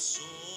corazón.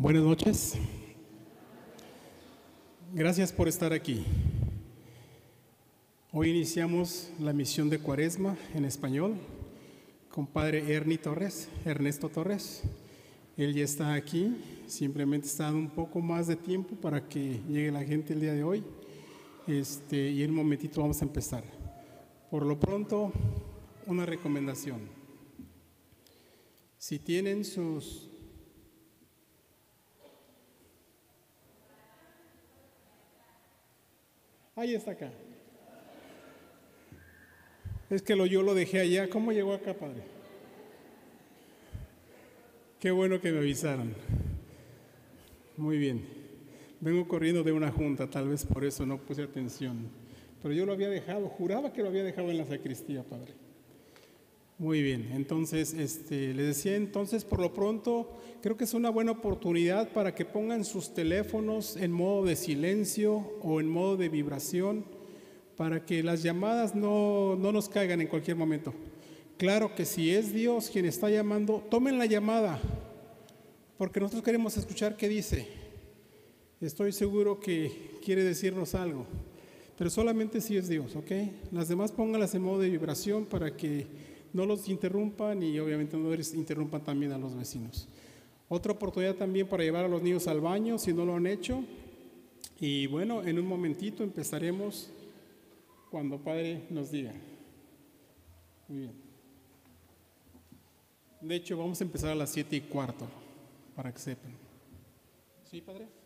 Buenas noches. Gracias por estar aquí. Hoy iniciamos la misión de Cuaresma en español con Padre Ernie Torres, Ernesto Torres. Él ya está aquí, simplemente está dando un poco más de tiempo para que llegue la gente el día de hoy. Este, y en un momentito vamos a empezar. Por lo pronto, una recomendación. Si tienen sus Ahí está acá. Es que lo, yo lo dejé allá. ¿Cómo llegó acá, padre? Qué bueno que me avisaron. Muy bien. Vengo corriendo de una junta, tal vez por eso no puse atención. Pero yo lo había dejado, juraba que lo había dejado en la sacristía, padre. Muy bien, entonces, este, les decía entonces, por lo pronto, creo que es una buena oportunidad para que pongan sus teléfonos en modo de silencio o en modo de vibración, para que las llamadas no, no nos caigan en cualquier momento. Claro que si es Dios quien está llamando, tomen la llamada, porque nosotros queremos escuchar qué dice. Estoy seguro que quiere decirnos algo, pero solamente si es Dios, ¿ok? Las demás pónganlas en modo de vibración para que no los interrumpan y obviamente no les interrumpan también a los vecinos. Otra oportunidad también para llevar a los niños al baño si no lo han hecho. Y bueno, en un momentito empezaremos cuando Padre nos diga. Muy bien. De hecho, vamos a empezar a las siete y cuarto, para que sepan. ¿Sí, Padre?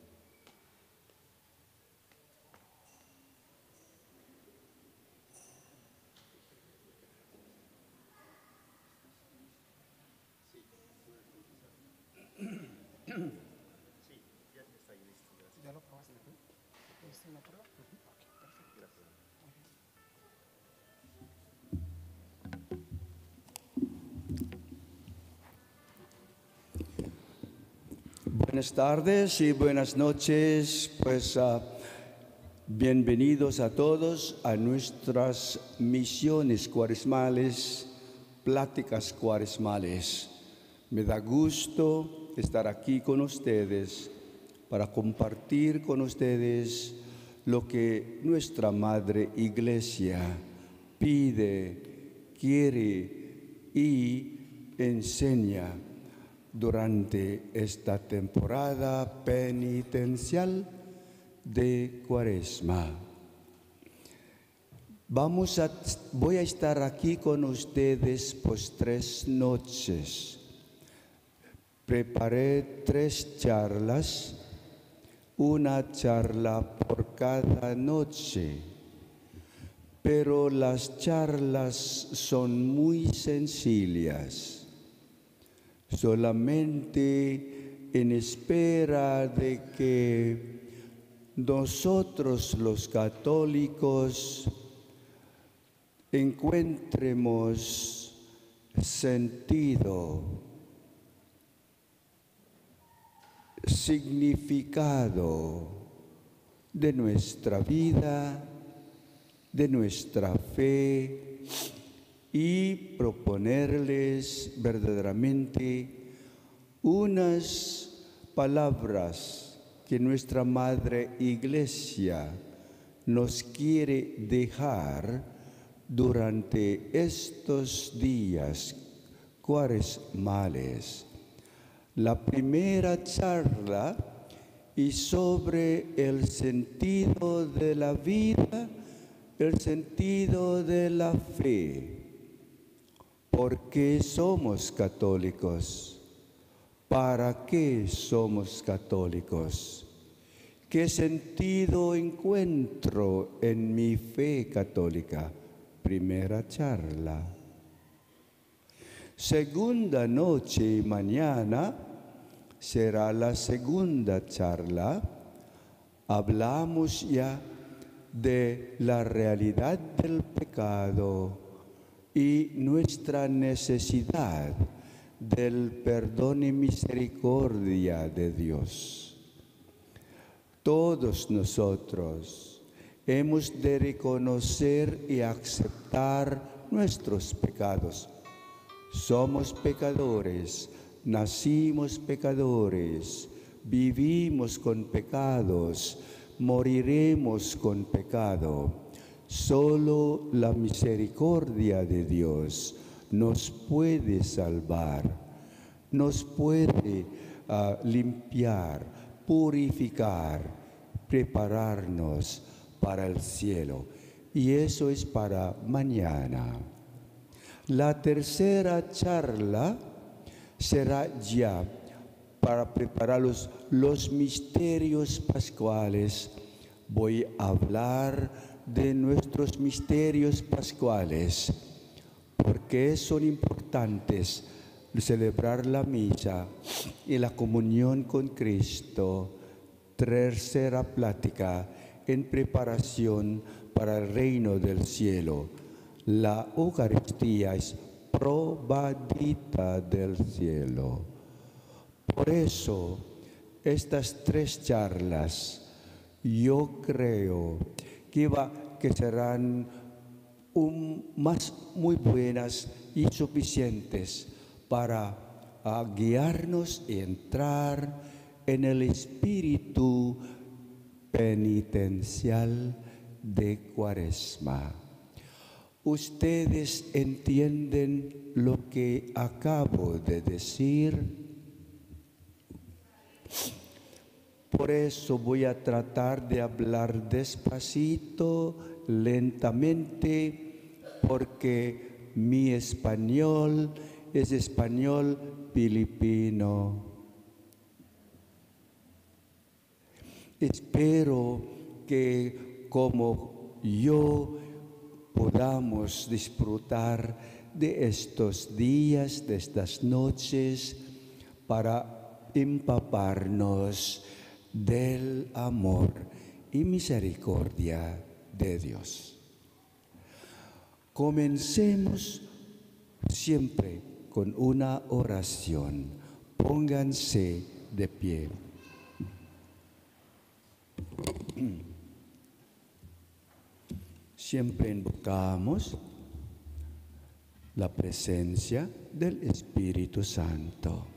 Buenas tardes y buenas noches, pues ah, bienvenidos a todos a nuestras misiones cuaresmales, pláticas cuaresmales. Me da gusto estar aquí con ustedes para compartir con ustedes lo que nuestra Madre Iglesia pide, quiere y enseña durante esta temporada penitencial de Cuaresma. Vamos a, voy a estar aquí con ustedes pues tres noches. Preparé tres charlas, una charla por cada noche, pero las charlas son muy sencillas. Solamente en espera de que nosotros los católicos encuentremos sentido, significado de nuestra vida, de nuestra fe y proponerles verdaderamente unas palabras que nuestra Madre Iglesia nos quiere dejar durante estos días cuaresmales. La primera charla y sobre el sentido de la vida, el sentido de la fe. ¿Por qué somos católicos? ¿Para qué somos católicos? ¿Qué sentido encuentro en mi fe católica? Primera charla. Segunda noche y mañana será la segunda charla. Hablamos ya de la realidad del pecado y nuestra necesidad del perdón y misericordia de Dios. Todos nosotros hemos de reconocer y aceptar nuestros pecados. Somos pecadores, nacimos pecadores, vivimos con pecados, moriremos con pecado. Solo la misericordia de Dios nos puede salvar, nos puede ah, limpiar, purificar, prepararnos para el cielo. Y eso es para mañana. La tercera charla será ya para preparar los, los misterios pascuales. Voy a hablar de nuestros misterios pascuales, porque son importantes celebrar la misa y la comunión con Cristo. Tercera plática en preparación para el reino del cielo. La Eucaristía es probadita del cielo. Por eso, estas tres charlas, yo creo que, serán más muy buenas y suficientes para ah, guiarnos y entrar en el espíritu penitencial de Cuaresma. ¿Ustedes entienden lo que acabo de decir? Por eso voy a tratar de hablar despacito, lentamente, porque mi español es español filipino. Espero que como yo podamos disfrutar de estos días, de estas noches, para empaparnos del amor y misericordia de Dios. Comencemos siempre con una oración. Pónganse de pie. Siempre invocamos la presencia del Espíritu Santo.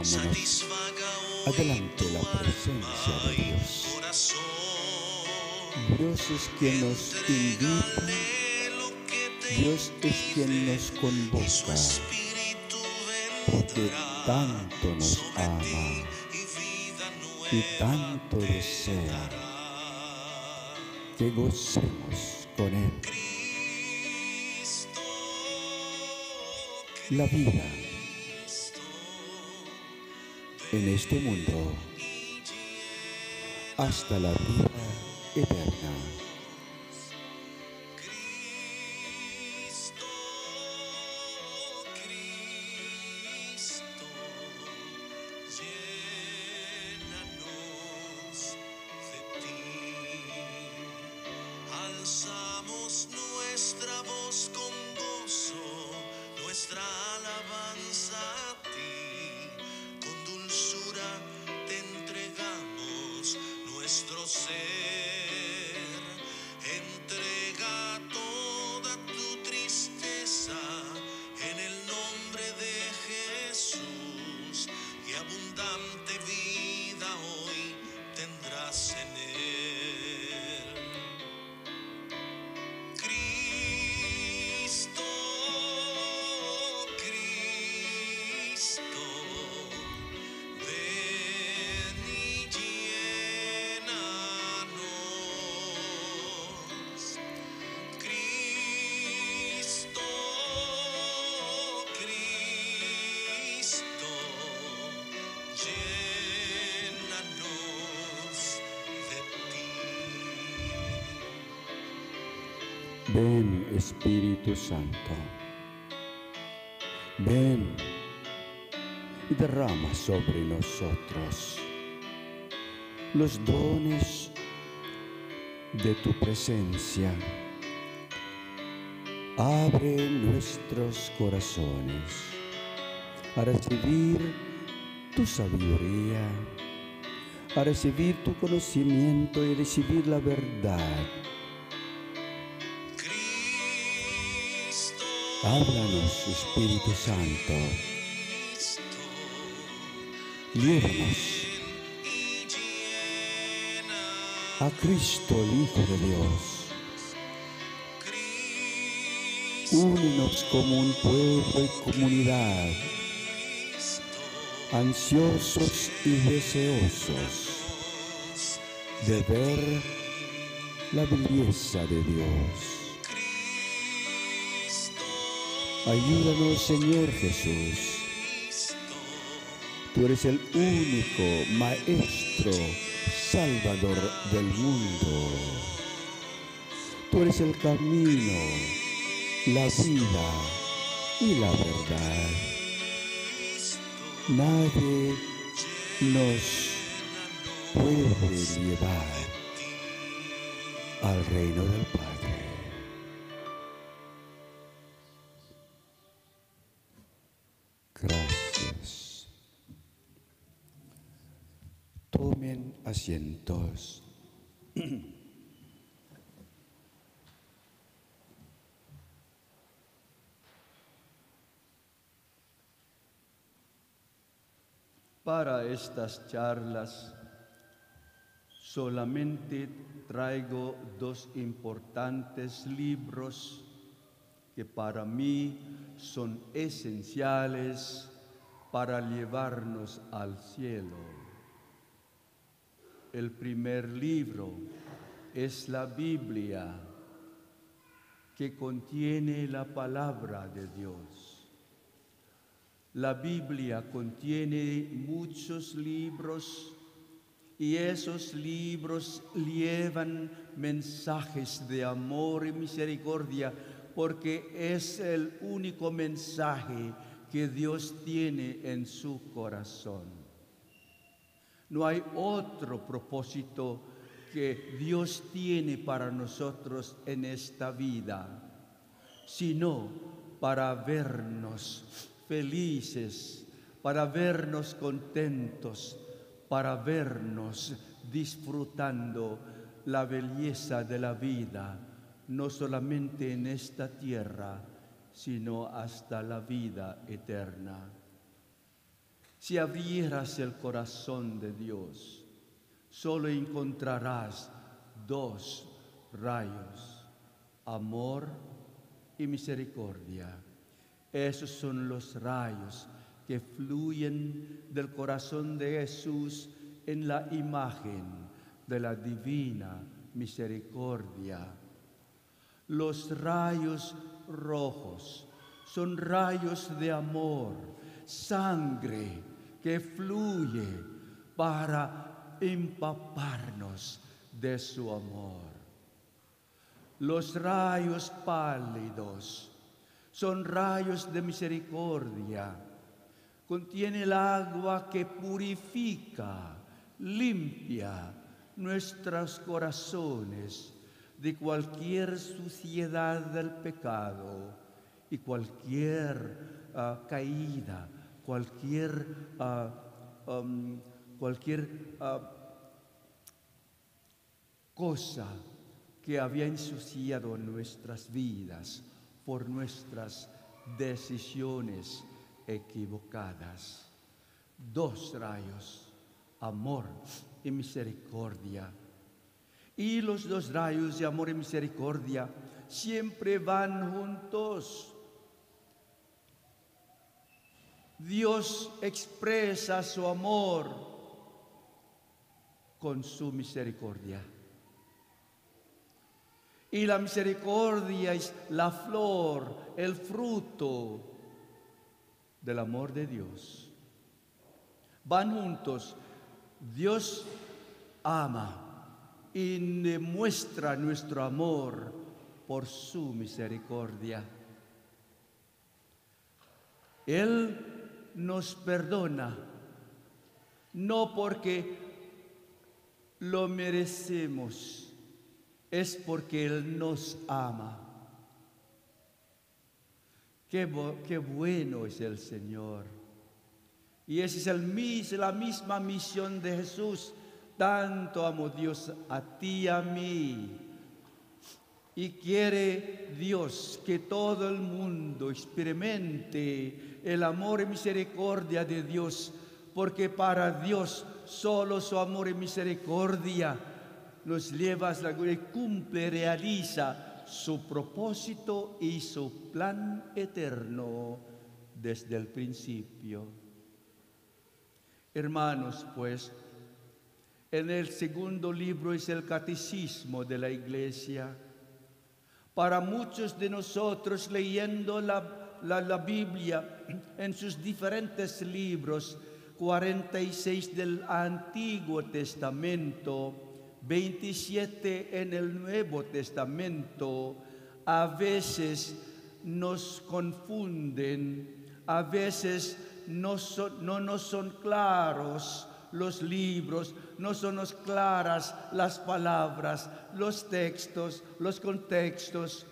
Pongámonos adelante la presencia de Dios. corazón. Dios es quien nos invita, Dios es quien nos convoca, porque tanto nos ama y tanto desea que gocemos con Él. Cristo, La vida en este mundo hasta la vida eterna. Santo. Ven y derrama sobre nosotros los dones de tu presencia. Abre nuestros corazones a recibir tu sabiduría, a recibir tu conocimiento y recibir la verdad. Háblanos, Espíritu Santo. Llévanos a Cristo, el Hijo de Dios. Únenos como un pueblo y comunidad, ansiosos y deseosos de ver la belleza de Dios. Ayúdanos, Señor Jesús. Tú eres el único Maestro Salvador del mundo. Tú eres el camino, la vida y la verdad. Nadie nos puede llevar al reino del Padre. Tomen asientos. Para estas charlas solamente traigo dos importantes libros que para mí son esenciales para llevarnos al cielo. El primer libro es la Biblia, que contiene la palabra de Dios. La Biblia contiene muchos libros y esos libros llevan mensajes de amor y misericordia porque es el único mensaje que Dios tiene en su corazón. No hay otro propósito que Dios tiene para nosotros en esta vida, sino para vernos felices, para vernos contentos, para vernos disfrutando la belleza de la vida, no solamente en esta tierra, sino hasta la vida eterna. Si abrieras el corazón de Dios, solo encontrarás dos rayos, amor y misericordia. Esos son los rayos que fluyen del corazón de Jesús en la imagen de la divina misericordia. Los rayos rojos son rayos de amor, sangre que fluye para empaparnos de su amor. Los rayos pálidos son rayos de misericordia. Contiene el agua que purifica, limpia nuestros corazones de cualquier suciedad del pecado y cualquier ah, caída, cualquier, ah, um, cualquier ah, cosa que había ensuciado nuestras vidas por nuestras decisiones equivocadas. Dos rayos, amor y misericordia. Y los dos rayos de amor y misericordia siempre van juntos. Dios expresa su amor con su misericordia. Y la misericordia es la flor, el fruto del amor de Dios. Van juntos. Dios ama y demuestra nuestro amor por su misericordia. Él nos perdona, no porque lo merecemos, es porque Él nos ama. Qué, bueno es el Señor. Y esa es el, la misma misión de Jesús. Tanto amó Dios a ti y a mí. Y quiere Dios que todo el mundo experimente el amor y misericordia de Dios, porque para Dios solo su amor y misericordia nos lleva a la y cumple, realiza su propósito y su plan eterno desde el principio. Hermanos, pues, en el segundo libro es el catecismo de la iglesia. Para muchos de nosotros leyendo la, la- la Biblia en sus diferentes libros, 46 del Antiguo Testamento, 27 en el Nuevo Testamento, a veces nos confunden, a veces no, no nos son claros los libros, no son claras las palabras, los textos, los contextos.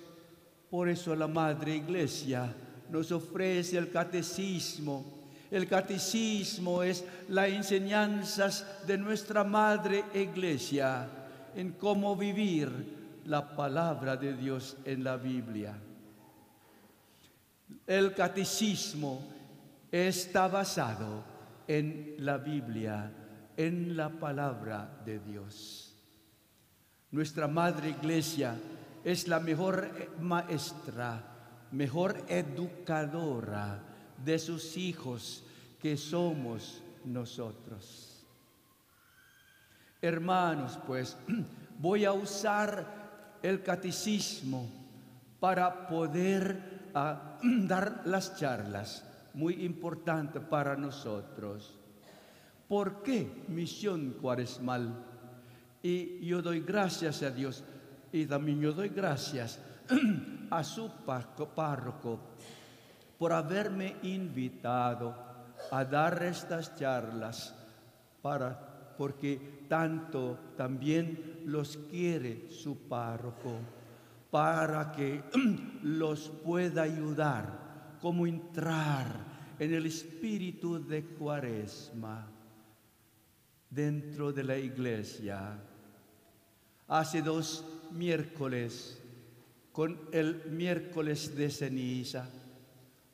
Por eso la Madre Iglesia nos ofrece el catecismo. El catecismo es las enseñanzas de nuestra Madre Iglesia en cómo vivir la palabra de Dios en la Biblia. El catecismo está basado en la Biblia, en la palabra de Dios. Nuestra Madre Iglesia es la mejor maestra, mejor educadora de sus hijos que somos nosotros. Hermanos, pues voy a usar el catecismo para poder ah, dar las charlas, muy importante para nosotros. ¿Por qué misión cuaresmal? Y yo doy gracias a Dios y también yo doy gracias a su párroco por haberme invitado a dar estas charlas para porque tanto también los quiere su párroco para que los pueda ayudar como entrar en el espíritu de Cuaresma dentro de la iglesia. Hace dos miércoles, con el miércoles de ceniza,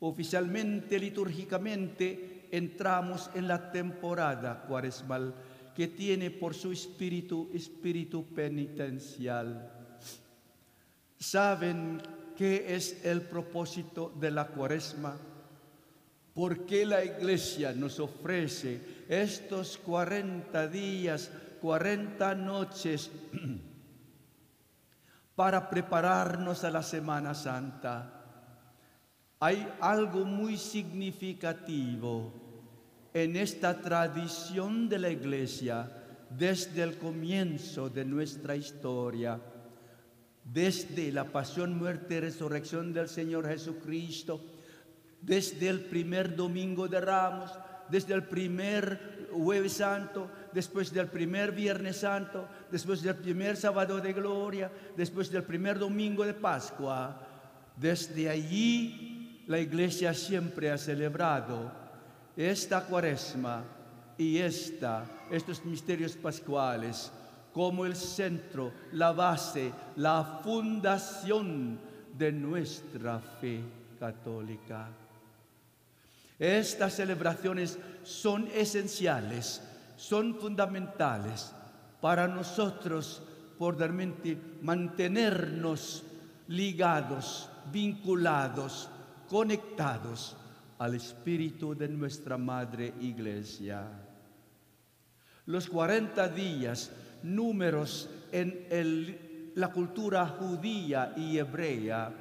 oficialmente, litúrgicamente, entramos en la temporada cuaresmal que tiene por su espíritu, espíritu penitencial. ¿Saben qué es el propósito de la cuaresma? ¿Por qué la iglesia nos ofrece estos 40 días, 40 noches para prepararnos a la Semana Santa? Hay algo muy significativo en esta tradición de la iglesia desde el comienzo de nuestra historia, desde la pasión, muerte y resurrección del Señor Jesucristo, desde el primer domingo de Ramos, desde el primer jueves santo, después del primer viernes santo, después del primer sábado de gloria, después del primer domingo de Pascua. Desde allí la iglesia siempre ha celebrado esta cuaresma y esta, estos misterios pascuales como el centro, la base, la fundación de nuestra fe católica. Estas celebraciones son esenciales, son fundamentales para nosotros podermente mantenernos ligados, vinculados, conectados al espíritu de nuestra Madre Iglesia. Los 40 días, números en el- la cultura judía y hebrea,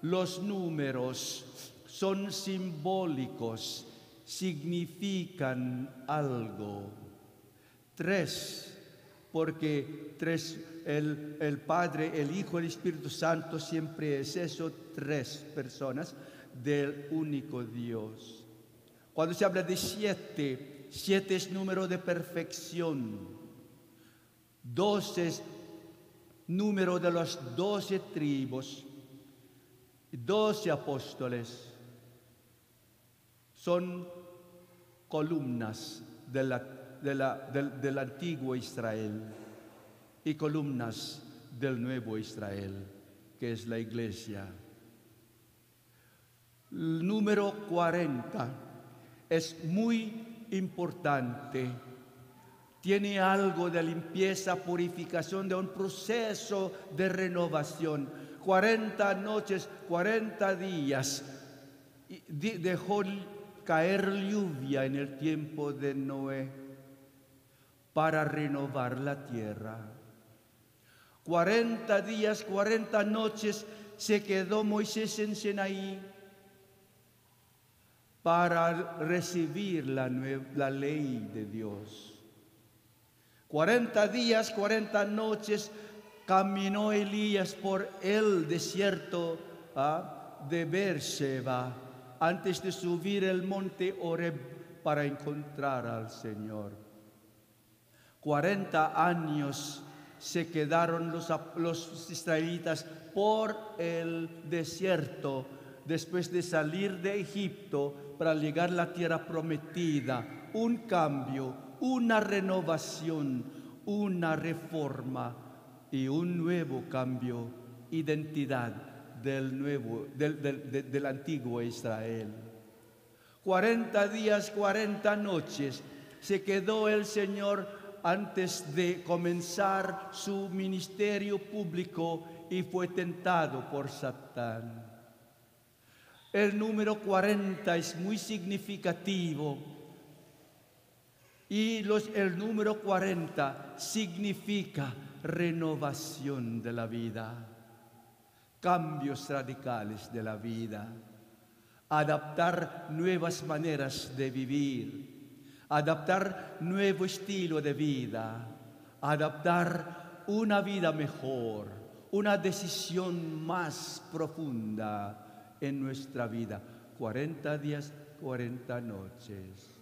los números son simbólicos, significan algo. Tres, porque tres, el, el Padre, el Hijo, el Espíritu Santo siempre es eso, tres personas del único Dios. Cuando se habla de siete, siete es número de perfección. Dos es número de las doce tribus, doce apóstoles, son columnas de la- de la- del, del antiguo Israel y columnas del nuevo Israel, que es la iglesia. El número 40 es muy importante. Tiene algo de limpieza, purificación, de un proceso de renovación. 40 noches, 40 días. Dejó caer lluvia en el tiempo de Noé para renovar la tierra. 40 días, 40 noches se quedó Moisés en Sinaí para recibir la, la ley de Dios. 40 días, 40 noches caminó Elías por el desierto ah, de Beersheba antes de subir el monte Oreb para encontrar al Señor. 40 años se quedaron los, los israelitas por el desierto después de salir de Egipto para llegar a la tierra prometida. Un cambio, una renovación, una reforma y un nuevo cambio, identidad del nuevo, del, del- de- del antiguo Israel. 40 días, 40 noches se quedó el Señor antes de comenzar su ministerio público y fue tentado por Satán. El número 40 es muy significativo y los- el número 40 significa renovación de la vida, cambios radicales de la vida adaptar nuevas maneras de vivir, adaptar nuevo estilo de vida, adaptar una vida mejor, una decisión más profunda en nuestra vida. 40 días, 40 noches.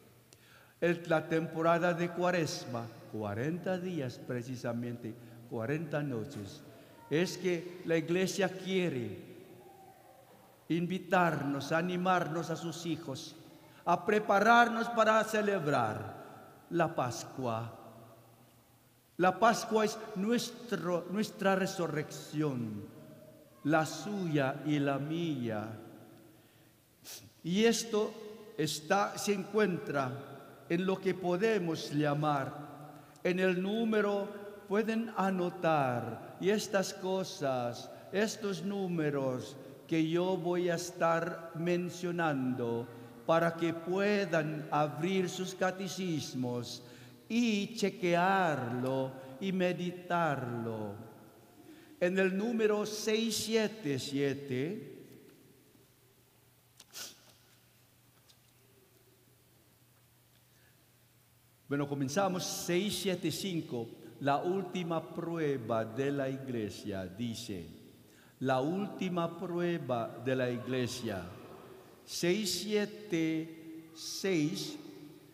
El- la temporada de cuaresma, 40 días precisamente, 40 noches, es que la iglesia quiere invitarnos, animarnos a sus hijos, a prepararnos para celebrar la Pascua. La Pascua es nuestro, nuestra resurrección, la suya y la mía. Y esto está, se encuentra en lo que podemos llamar, en el número, pueden anotar, y estas cosas, estos números que yo voy a estar mencionando para que puedan abrir sus catecismos y chequearlo y meditarlo. En el número 677, Bueno, comenzamos 675, la última prueba de la iglesia, dice, la última prueba de la iglesia. 676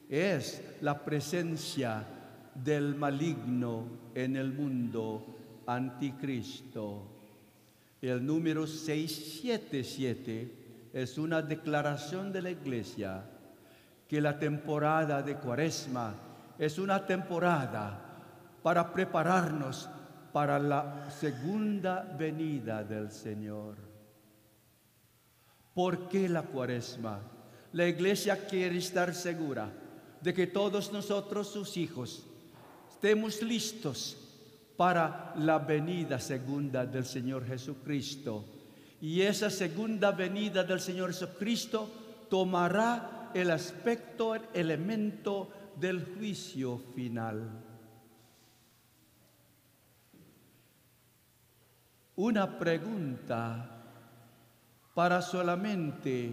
es la presencia del maligno en el mundo anticristo. El número 677 es una declaración de la iglesia que la temporada de Cuaresma es una temporada para prepararnos para la segunda venida del Señor. ¿Por qué la Cuaresma? La iglesia quiere estar segura de que todos nosotros, sus hijos, estemos listos para la venida segunda del Señor Jesucristo. Y esa segunda venida del Señor Jesucristo tomará el aspecto, el elemento del juicio final. Una pregunta para solamente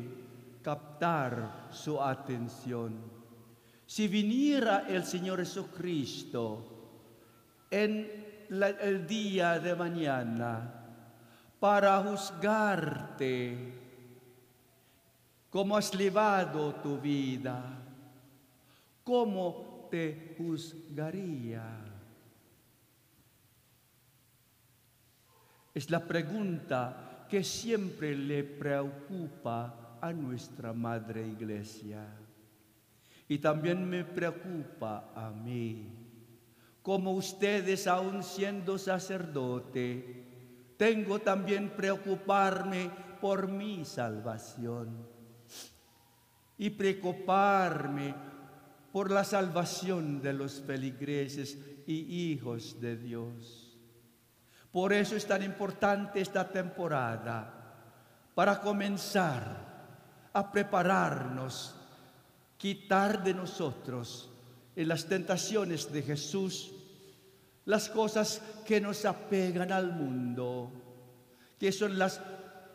captar su atención. Si viniera el Señor Jesucristo en el día de mañana para juzgarte, cómo has llevado tu vida, ¿cómo te juzgaría? Es la pregunta que siempre le preocupa a nuestra Madre Iglesia. Y también me preocupa a mí. Como ustedes, aún siendo sacerdote, tengo también preocuparme por mi salvación y preocuparme por la salvación de los feligreses y hijos de Dios. Por eso es tan importante esta temporada, para comenzar a prepararnos, quitar de nosotros en las tentaciones de Jesús las cosas que nos apegan al mundo, que son las,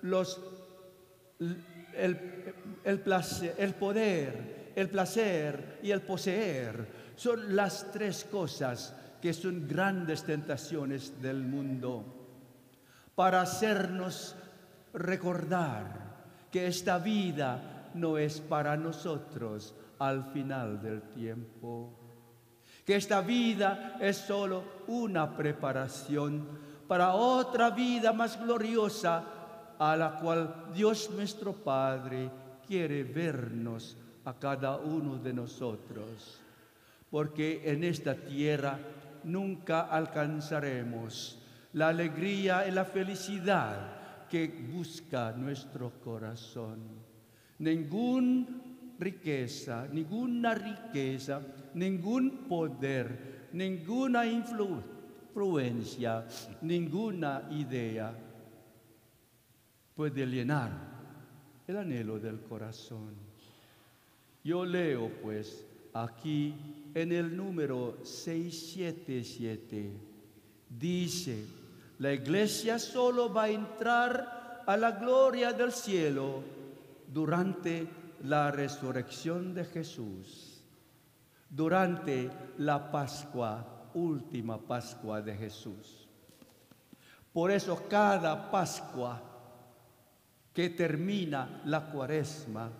los, el, el, placer, el poder, el placer y el poseer. Son las tres cosas que son grandes tentaciones del mundo para hacernos recordar que esta vida no es para nosotros al final del tiempo, que esta vida es solo una preparación para otra vida más gloriosa a la cual Dios nuestro Padre quiere vernos a cada uno de nosotros, porque en esta tierra nunca alcanzaremos la alegría y la felicidad que busca nuestro corazón. Ninguna riqueza, ninguna riqueza, ningún poder, ninguna influencia, ninguna idea puede llenar el anhelo del corazón. Yo leo pues aquí en el número 677, dice, la iglesia solo va a entrar a la gloria del cielo durante la resurrección de Jesús, durante la Pascua, última Pascua de Jesús. Por eso cada Pascua que termina la cuaresma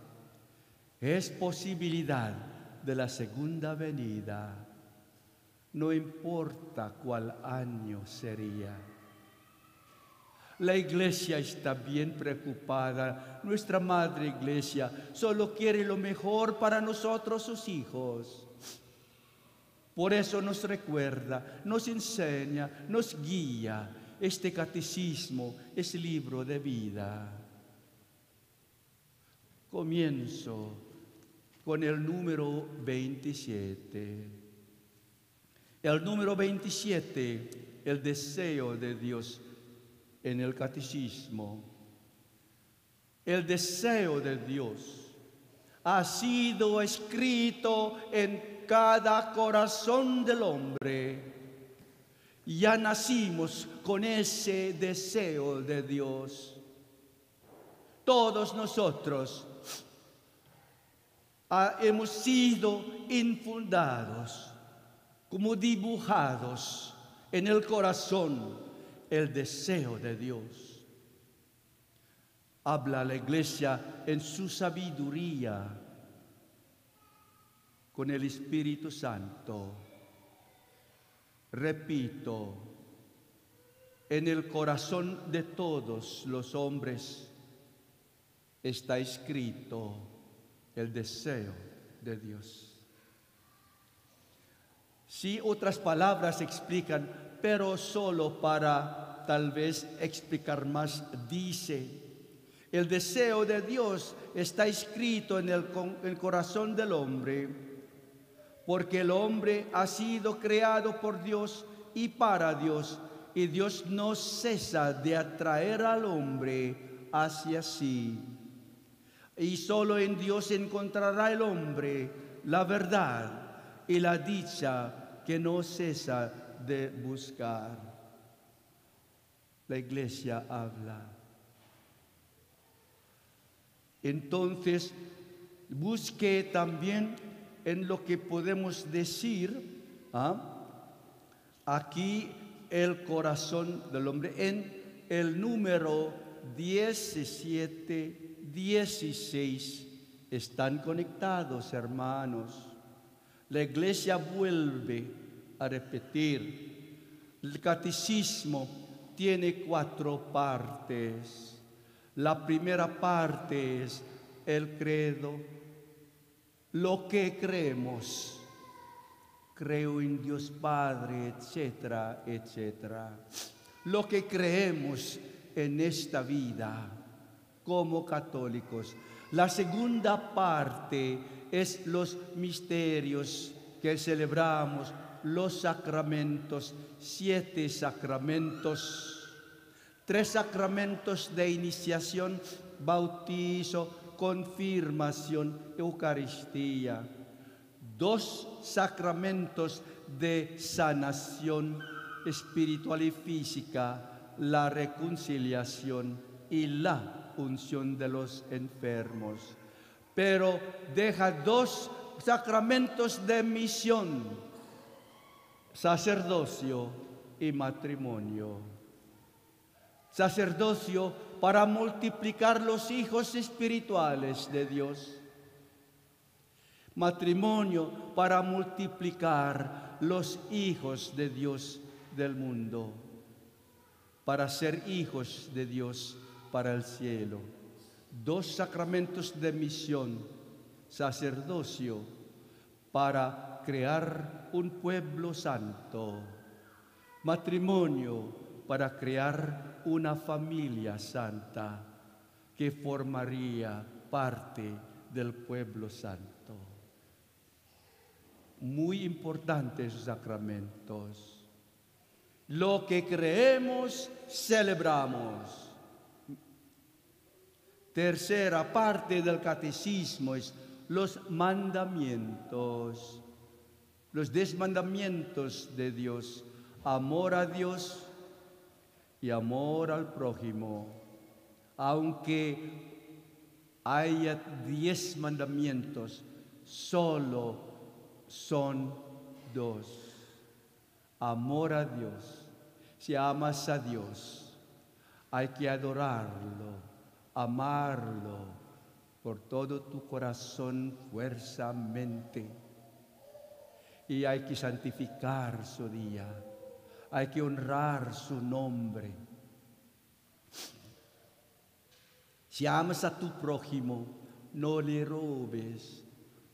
es posibilidad de la segunda venida, no importa cuál año sería. La iglesia está bien preocupada, nuestra madre iglesia solo quiere lo mejor para nosotros sus hijos. Por eso nos recuerda, nos enseña, nos guía. Este catecismo es libro de vida. Comienzo con el número 27. El número 27, el deseo de Dios en el catecismo. El deseo de Dios ha sido escrito en cada corazón del hombre. Ya nacimos con ese deseo de Dios. Todos nosotros hemos sido infundados, como dibujados en el corazón el deseo de Dios. Habla la iglesia en su sabiduría con el Espíritu Santo. Repito, en el corazón de todos los hombres está escrito el deseo de Dios. Si otras palabras explican, pero solo para tal vez explicar más, dice, el deseo de Dios está escrito en el, el corazón del hombre, porque el hombre ha sido creado por Dios y para Dios, y Dios no cesa de atraer al hombre hacia sí y solo en Dios encontrará el hombre la verdad y la dicha que no cesa de buscar. La iglesia habla. Entonces, busque también en lo que podemos decir ¿ah? aquí el corazón del hombre en el número 17 16 están conectados, hermanos. La iglesia vuelve a repetir. El catecismo tiene cuatro partes. La primera parte es el credo, lo que creemos. Creo en Dios Padre, etcétera, etcétera. Lo que creemos en esta vida como católicos. La segunda parte es los misterios que celebramos, los sacramentos, siete sacramentos, tres sacramentos de iniciación, bautizo, confirmación, Eucaristía, dos sacramentos de sanación espiritual y física, la reconciliación y la unción de los enfermos. Pero deja dos sacramentos de misión, sacerdocio y matrimonio. Sacerdocio para multiplicar los hijos espirituales de Dios. Matrimonio para multiplicar los hijos de Dios del mundo. Para ser hijos de Dios para el cielo. Dos sacramentos de misión sacerdocio para crear un pueblo santo, matrimonio para crear una familia santa que formaría parte del pueblo santo. Muy importantes sacramentos. Lo que creemos, celebramos. Tercera parte del catecismo es los mandamientos, los desmandamientos de Dios, amor a Dios y amor al prójimo. Aunque haya diez mandamientos, solo son dos. Amor a Dios. Si amas a Dios, hay que adorarlo, amarlo por todo tu corazón, fuerza, mente. Y hay que santificar su día, hay que honrar su nombre. Si amas a tu prójimo, no le robes,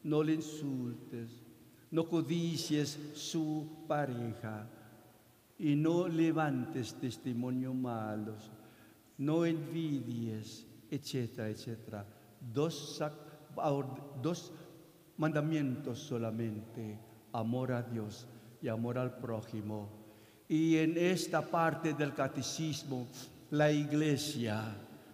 no le insultes, no codicies su pareja y no levantes testimonio malos, no envidies, etcétera, etcétera dos, dos mandamientos solamente, amor a Dios y amor al prójimo. Y en esta parte del catecismo, la iglesia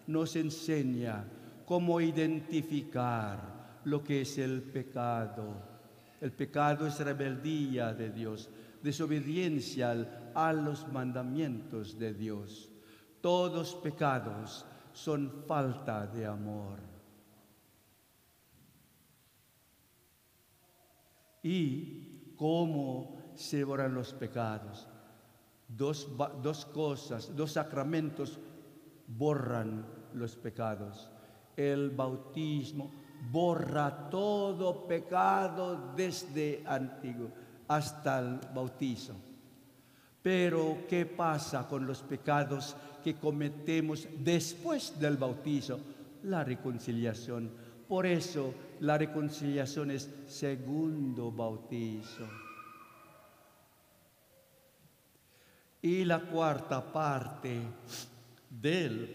nos enseña cómo identificar lo que es el pecado. El pecado es rebeldía de Dios, desobediencia a los mandamientos de Dios. Todos pecados son falta de amor. y cómo se borran los pecados. Dos, dos cosas, dos sacramentos borran los pecados. El bautismo borra todo pecado desde antiguo hasta el bautizo. Pero, ¿qué pasa con los pecados que cometemos después del bautizo? La reconciliación. Por eso la reconciliación es segundo bautizo. Y la cuarta parte del,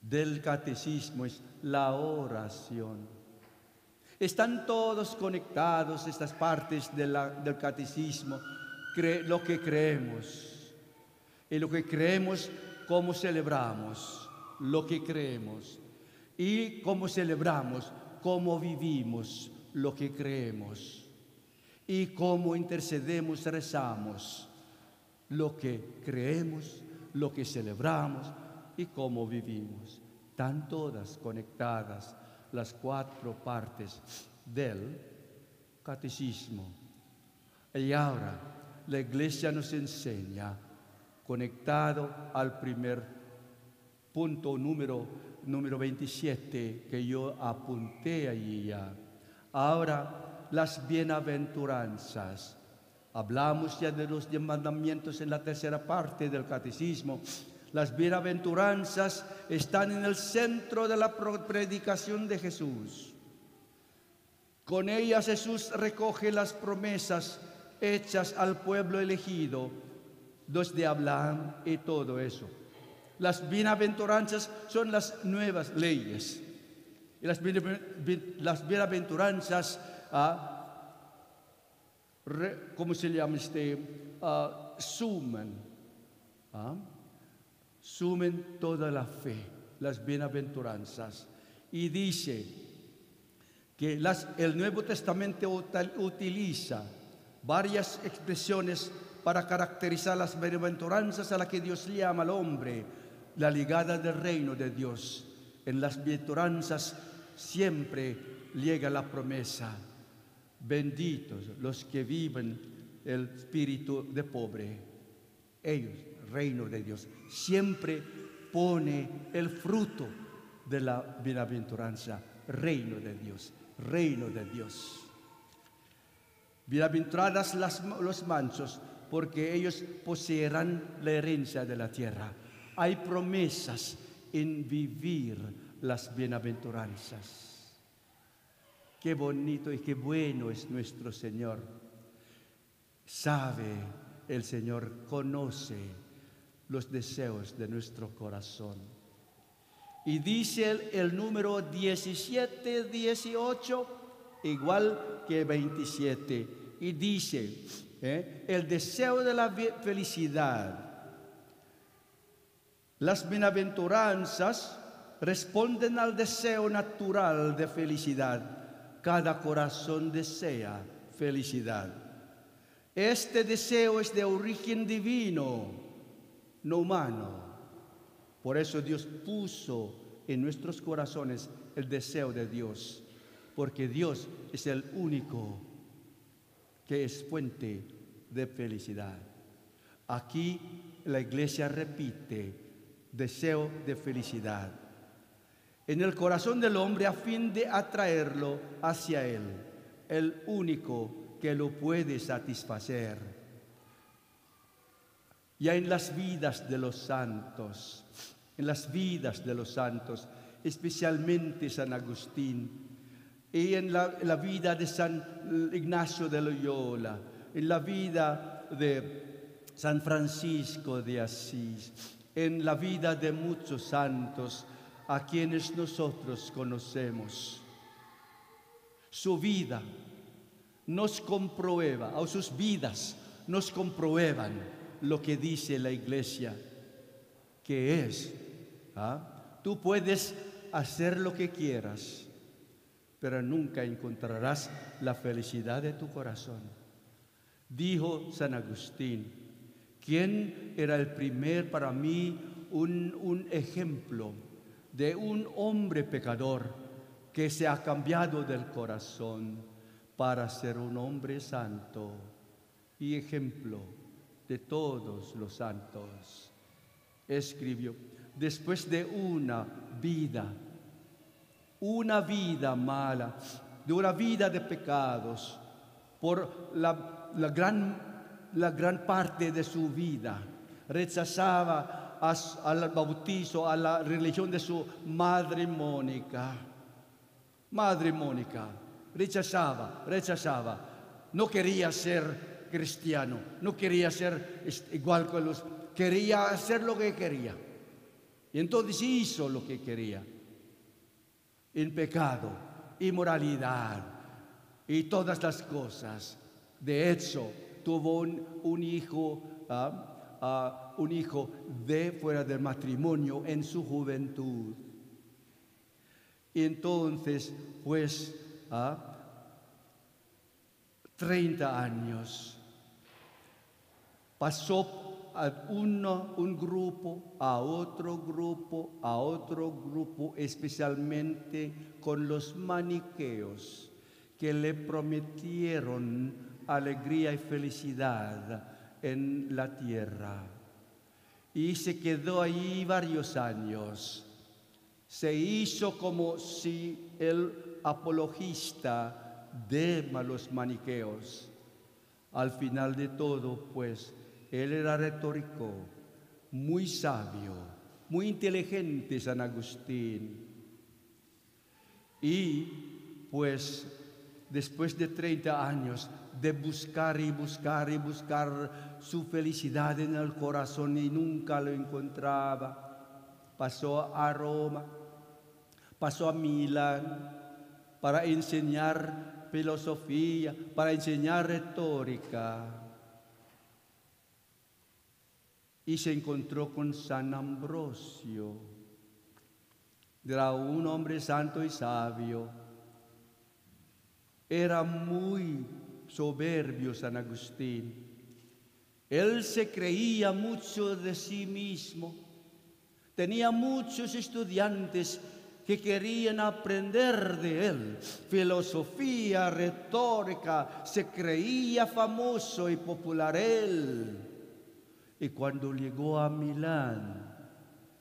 del catecismo es la oración. Están todos conectados estas partes del catecismo, lo que creemos. Y lo que creemos, cómo celebramos lo que creemos. Y cómo celebramos cómo vivimos lo que creemos y cómo intercedemos, rezamos lo que creemos, lo que celebramos y cómo vivimos. Están todas conectadas las cuatro partes del catecismo. Y ahora la iglesia nos enseña, conectado al primer punto número número 27 que yo apunté allí ya. Ahora, las bienaventuranzas. Hablamos ya de los mandamientos en la tercera parte del catecismo. Las bienaventuranzas están en el centro de la predicación de Jesús. Con ellas Jesús recoge las promesas hechas al pueblo elegido desde Abraham y todo eso. Las bienaventuranzas son las nuevas leyes. Y las, bienaventuranzas, ah, ¿cómo se llama este? Ah, suman. Ah, sumen toda la fe, las bienaventuranzas. Y dice que las, el Nuevo Testamento utiliza varias expresiones para caracterizar las bienaventuranzas a las que Dios llama al hombre, la ligada del reino de Dios. En las bienaventuranzas siempre llega la promesa, benditos los que viven el espíritu de pobre, ellos, reino de Dios, siempre pone el fruto de la bienaventuranza, reino de Dios, reino de Dios. Bienaventuradas los mansos, porque ellos poseerán la herencia de la tierra. Hay promesas en vivir las bienaventuranzas. Qué bonito y qué bueno es nuestro Señor. Sabe el Señor, conoce los deseos de nuestro corazón. Y dice el, el número 17, 18 igual que 27. Y dice, ¿eh? el deseo de la felicidad. Las bienaventuranzas responden al deseo natural de felicidad. Cada corazón desea felicidad. Este deseo es de origen divino, no humano. Por eso Dios puso en nuestros corazones el deseo de Dios porque Dios es el único que es fuente de felicidad. Aquí la iglesia repite, deseo de felicidad en el corazón del hombre a fin de atraerlo hacia Él, el único que lo puede satisfacer. Ya en las vidas de los santos, en las vidas de los santos, especialmente San Agustín, y en la, vida de San Ignacio de Loyola, en la vida de San Francisco de Asís, en la vida de muchos santos a quienes nosotros conocemos. Su vida nos comprueba, o sus vidas nos comprueban lo que dice la iglesia, que es, ¿ah? tú puedes hacer lo que quieras, pero nunca encontrarás la felicidad de tu corazón. Dijo San Agustín, ¿quién era el primer para mí un, un ejemplo de un hombre pecador que se ha cambiado del corazón para ser un hombre santo y ejemplo de todos los santos? Escribió, después de una vida una vida mala, de una vida de pecados, por la, gran, la gran parte de su vida. Rechazaba al bautizo, a la religión de su madre Mónica. Madre Mónica, rechazaba, rechazaba. No quería ser cristiano, no quería ser igual que los, quería hacer lo que quería. Y entonces hizo lo que quería en pecado, inmoralidad y todas las cosas. De hecho, tuvo un, hijo, ah, ah, un hijo de fuera del matrimonio en su juventud. Y entonces, pues, a 30 años, pasó a uno, un grupo, a otro grupo, a otro grupo, especialmente con los maniqueos que le prometieron alegría y felicidad en la tierra. Y se quedó ahí varios años. Se hizo como si el apologista de los maniqueos Al final de todo, pues, él era retórico, muy sabio, muy inteligente San Agustín. Y pues después de 30 años de buscar y buscar y buscar su felicidad en el corazón y nunca lo encontraba, pasó a Roma, pasó a Milán para enseñar filosofía, para enseñar retórica. Y se encontró con San Ambrosio. Era un hombre santo y sabio. Era muy soberbio San Agustín. Él se creía mucho de sí mismo. Tenía muchos estudiantes que querían aprender de él. Filosofía, retórica, se creía famoso y popular él. Y cuando llegó a Milán,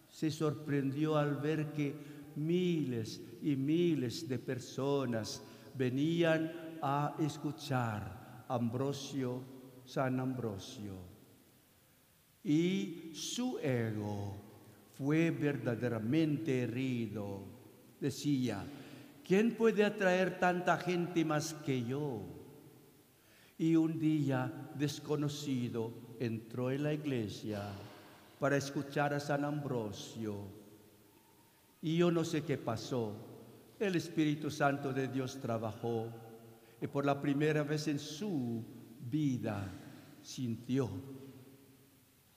se sorprendió al ver que miles y miles de personas venían a escuchar Ambrosio, San Ambrosio. Y su ego fue verdaderamente herido. Decía, ¿quién puede atraer tanta gente más que yo? Y un día desconocido entró en la iglesia para escuchar a San Ambrosio. Y yo no sé qué pasó. El Espíritu Santo de Dios trabajó y por la primera vez en su vida sintió,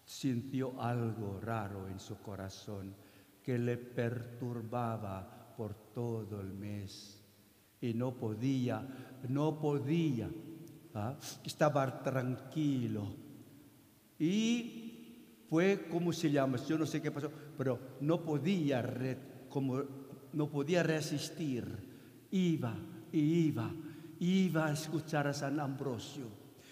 sintió algo raro en su corazón que le perturbaba por todo el mes y no podía, no podía, ¿ah? estaba tranquilo y fue, como se llama? Yo no sé qué pasó, pero no podía, como, no podía resistir. Iba y iba, iba a escuchar a San Ambrosio.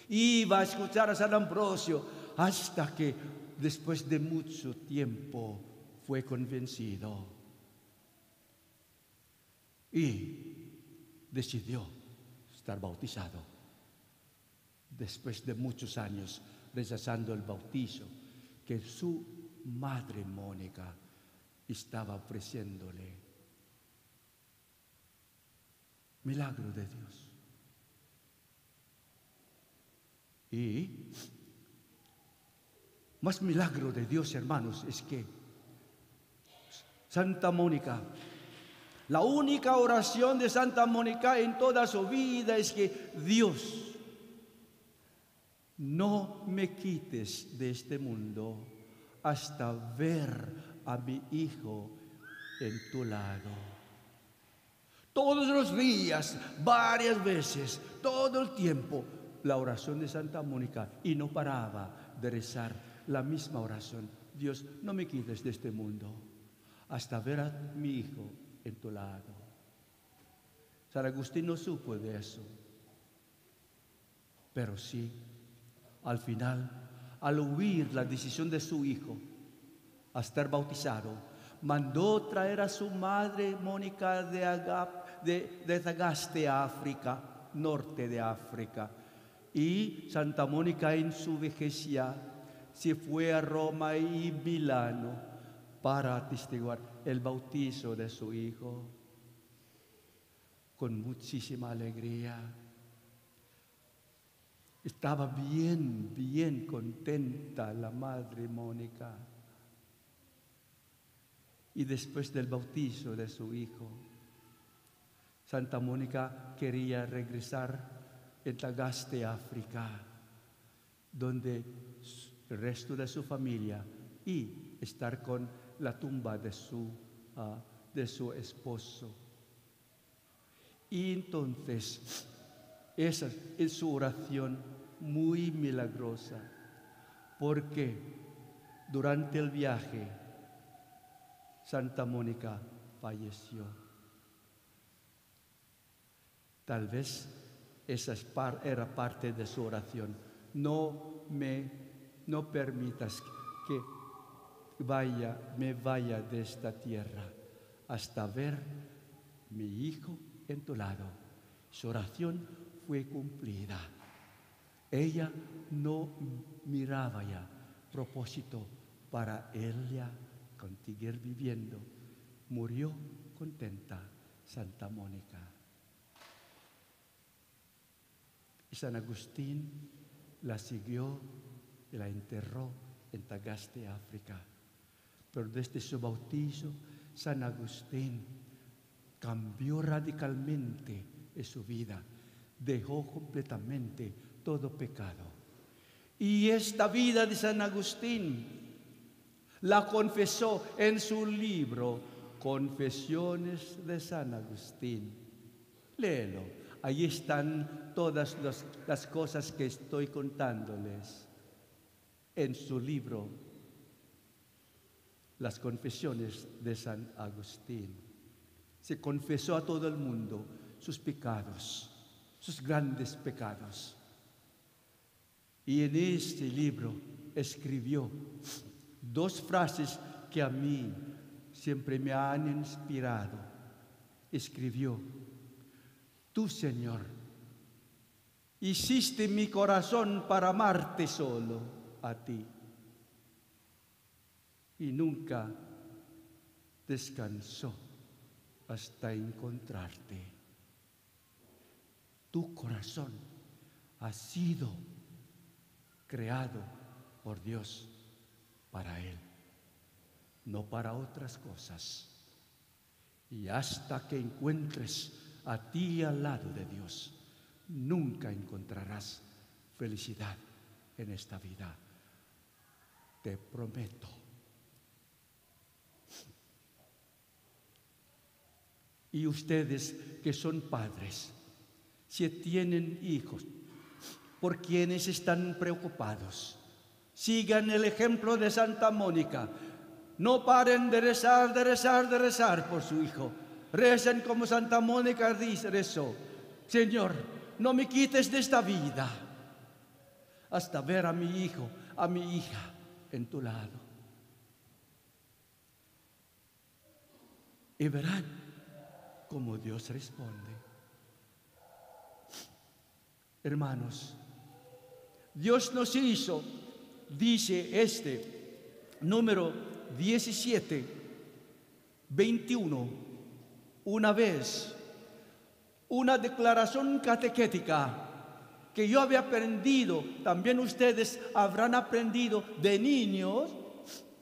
Iba a escuchar a San Ambrosio hasta que después de mucho tiempo fue convencido. Y decidió estar bautizado. Después de muchos años rechazando el bautizo que su madre Mónica estaba ofreciéndole. Milagro de Dios. Y más milagro de Dios, hermanos, es que Santa Mónica, la única oración de Santa Mónica en toda su vida es que Dios no me quites de este mundo hasta ver a mi hijo en tu lado. Todos los días, varias veces, todo el tiempo, la oración de Santa Mónica y no paraba de rezar la misma oración. Dios, no me quites de este mundo hasta ver a mi hijo en tu lado. San Agustín no supo de eso, pero sí al final, al oír la decisión de su hijo a estar bautizado, mandó traer a su madre Mónica de, Agap, de, de Zagaste, África, norte de África. Y Santa Mónica en su vejez se fue a Roma y Milano para atestiguar el bautizo de su hijo con muchísima alegría. Estaba bien, bien contenta la madre Mónica. Y después del bautizo de su hijo, Santa Mónica quería regresar en Tagaste, África, donde el resto de su familia y estar con la tumba de su, ah, de su esposo. Y entonces, esa es su oración muy milagrosa, porque durante el viaje Santa Mónica falleció. Tal vez esa era parte de su oración. No me, no permitas que vaya, me vaya de esta tierra hasta ver mi hijo en tu lado. Su oración fue cumplida. Ella no miraba ya propósito para ella continuar viviendo. Murió contenta Santa Mónica. Y San Agustín la siguió y la enterró en Tagaste, África. Pero desde su bautizo, San Agustín cambió radicalmente en su vida, dejó completamente todo pecado. Y esta vida de San Agustín la confesó en su libro Confesiones de San Agustín. Léelo, ahí están todas las cosas que estoy contándoles en su libro Las Confesiones de San Agustín. Se confesó a todo el mundo sus pecados, sus grandes pecados. Y en este libro escribió dos frases que a mí siempre me han inspirado. Escribió, tú Señor, hiciste mi corazón para amarte solo a ti. Y nunca descansó hasta encontrarte. Tu corazón ha sido creado por Dios para Él, no para otras cosas. Y hasta que encuentres a ti al lado de Dios, nunca encontrarás felicidad en esta vida. Te prometo. Y ustedes que son padres, si tienen hijos, por quienes están preocupados, sigan el ejemplo de Santa Mónica. No paren de rezar, de rezar, de rezar por su hijo. Recen como Santa Mónica dice, rezó. Señor, no me quites de esta vida hasta ver a mi hijo, a mi hija en tu lado. Y verán cómo Dios responde. Hermanos, Dios nos hizo, dice este número 17, 21, una vez, una declaración catequética que yo había aprendido, también ustedes habrán aprendido de niños,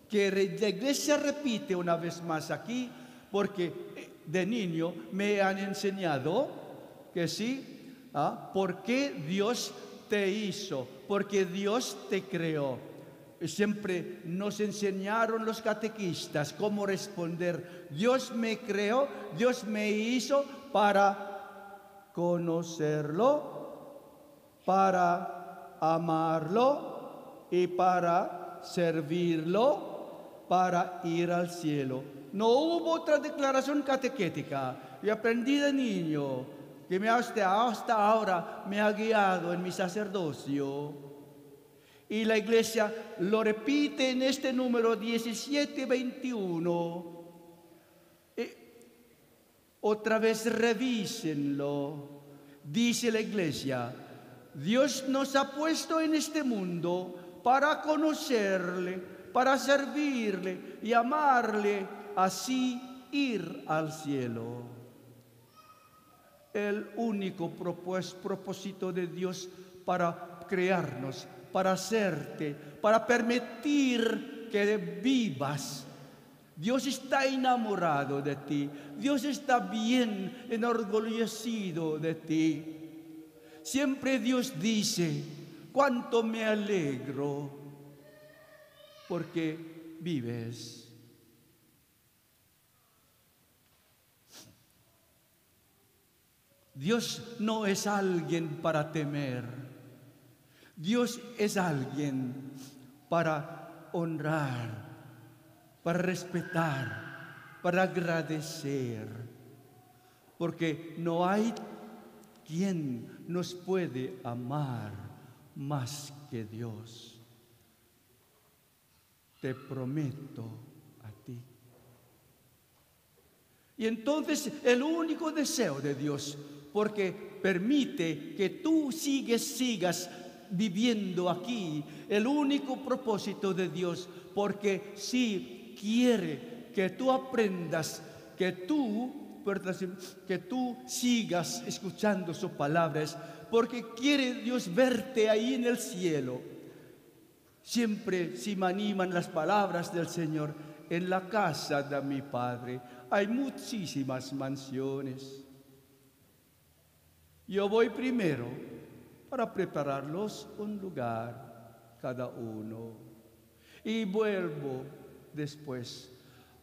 que la iglesia repite una vez más aquí, porque eh, de niño me han enseñado que sí, ¿ah? ¿por Dios te hizo? Porque Dios te creó. Siempre nos enseñaron los catequistas cómo responder. Dios me creó, Dios me hizo para conocerlo para amarlo y para servirlo, para ir al cielo. No hubo otra declaración catequética. Y aprendí de niño que me hasta, hasta ahora me ha guiado en mi sacerdocio. Y la iglesia lo repite en este número 1721. otra vez revísenlo. Dice la iglesia, Dios nos ha puesto en este mundo para conocerle, para servirle y amarle, así ir al cielo. El único propósito de Dios para crearnos, para hacerte, para permitir que vivas. Dios está enamorado de ti. Dios está bien enorgullecido de ti. Siempre Dios dice, cuánto me alegro porque vives. Dios no es alguien para temer. Dios es alguien para honrar, para respetar, para agradecer. Porque no hay quien nos puede amar más que Dios? Te prometo a ti. Y entonces el único deseo de Dios, porque permite que tú sigues, sigas viviendo aquí el único propósito de Dios, porque si quiere que tú aprendas, que tú, que tú sigas escuchando sus palabras, porque quiere Dios verte ahí en el cielo. Siempre si me animan las palabras del Señor, en la casa de mi Padre hay muchísimas mansiones. Yo voy primero para prepararlos un lugar cada uno y vuelvo después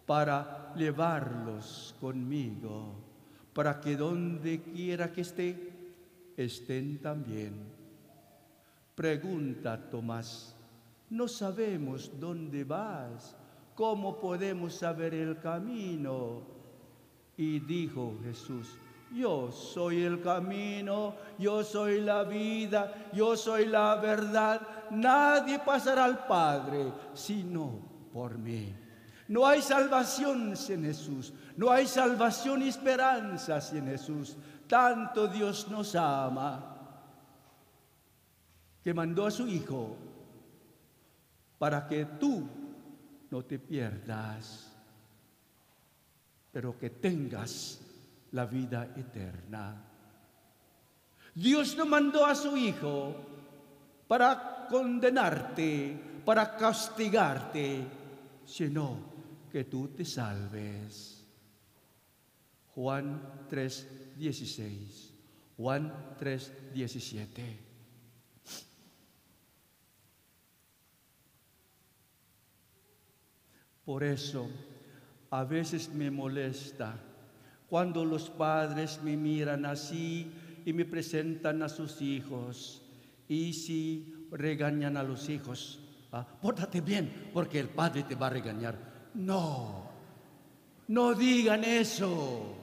para llevarlos conmigo, para que donde quiera que esté, estén también. Pregunta Tomás, no sabemos dónde vas, ¿cómo podemos saber el camino? Y dijo Jesús, yo soy el camino, yo soy la vida, yo soy la verdad. Nadie pasará al Padre sino por mí. No hay salvación sin Jesús, no hay salvación y esperanza sin Jesús. Tanto Dios nos ama que mandó a su Hijo para que tú no te pierdas, pero que tengas la vida eterna. Dios no mandó a su Hijo para condenarte, para castigarte, sino que tú te salves. Juan 3, 16. Juan 3, 17. Por eso, a veces me molesta cuando los padres me miran así y me presentan a sus hijos. Y si regañan a los hijos, ¿ah? pórtate bien, porque el padre te va a regañar. No, no digan eso.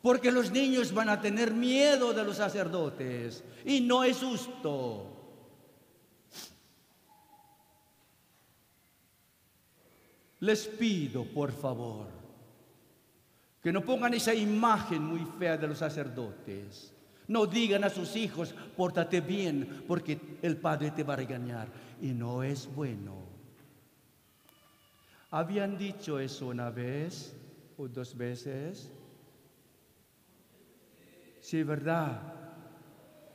Porque los niños van a tener miedo de los sacerdotes y no es justo. Les pido, por favor, que no pongan esa imagen muy fea de los sacerdotes. No digan a sus hijos, pórtate bien, porque el Padre te va a regañar. Y no es bueno. ¿Habían dicho eso una vez o dos veces? Sí, ¿verdad?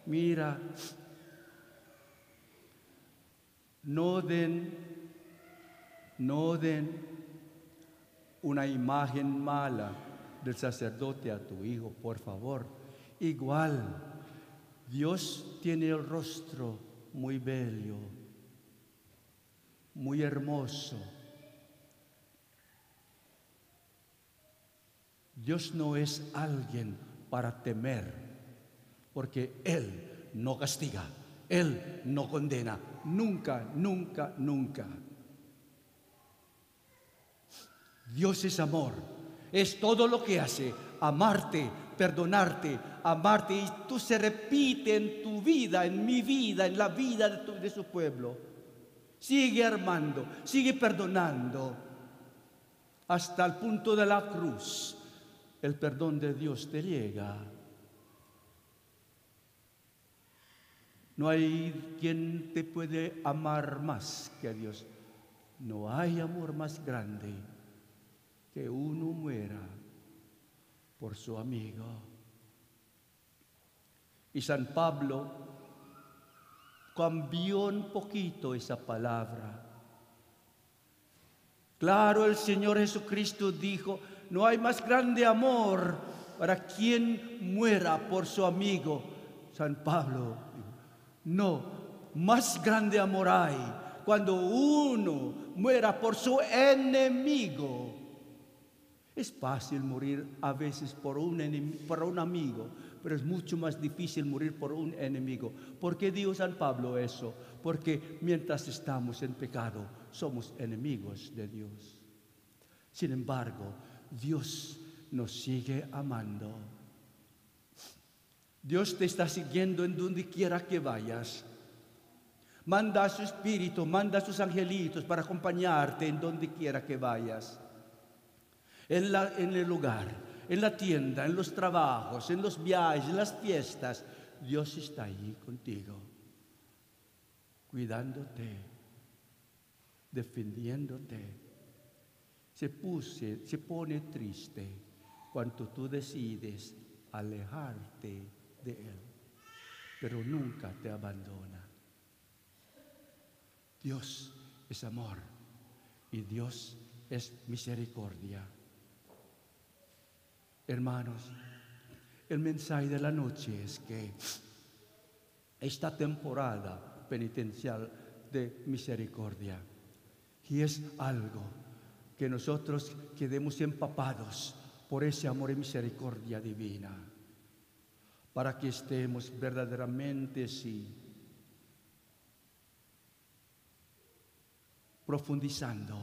Mira, no den, no den una imagen mala del sacerdote a tu hijo, por favor. Igual, Dios tiene el rostro muy bello, muy hermoso. Dios no es alguien para temer, porque Él no castiga, Él no condena, nunca, nunca, nunca. Dios es amor es todo lo que hace, amarte, perdonarte, amarte. Y tú se repite en tu vida, en mi vida, en la vida de, de su pueblo. Sigue armando, sigue perdonando hasta el punto de la cruz. El perdón de Dios te llega. No hay quien te puede amar más que a Dios. No hay amor más grande que uno muera por su amigo. Y San Pablo cambió un poquito esa palabra. Claro, el Señor Jesucristo dijo, no hay más grande amor para quien muera por su amigo. San Pablo, no, más grande amor hay cuando uno muera por su enemigo. Es fácil morir a veces por un, por amigo, pero es mucho más difícil morir por un enemigo. ¿Por qué dijo San Pablo eso? Porque mientras estamos en pecado, somos enemigos de Dios. Sin embargo, Dios nos sigue amando. Dios te está siguiendo en donde quiera que vayas. Manda a su espíritu, manda a sus angelitos para acompañarte en donde quiera que vayas en, la, en el lugar, en la tienda, en los trabajos, en los viajes, en las fiestas. Dios está ahí contigo. cuidándote, defendiéndote. Se, puse, se pone triste cuando tú decides alejarte de Él, pero nunca te abandona. Dios es amor y Dios es misericordia. Hermanos, el mensaje de la noche es que esta temporada penitencial de misericordia y es algo que nosotros quedemos empapados por ese amor y misericordia divina, para que estemos verdaderamente, sí, profundizando,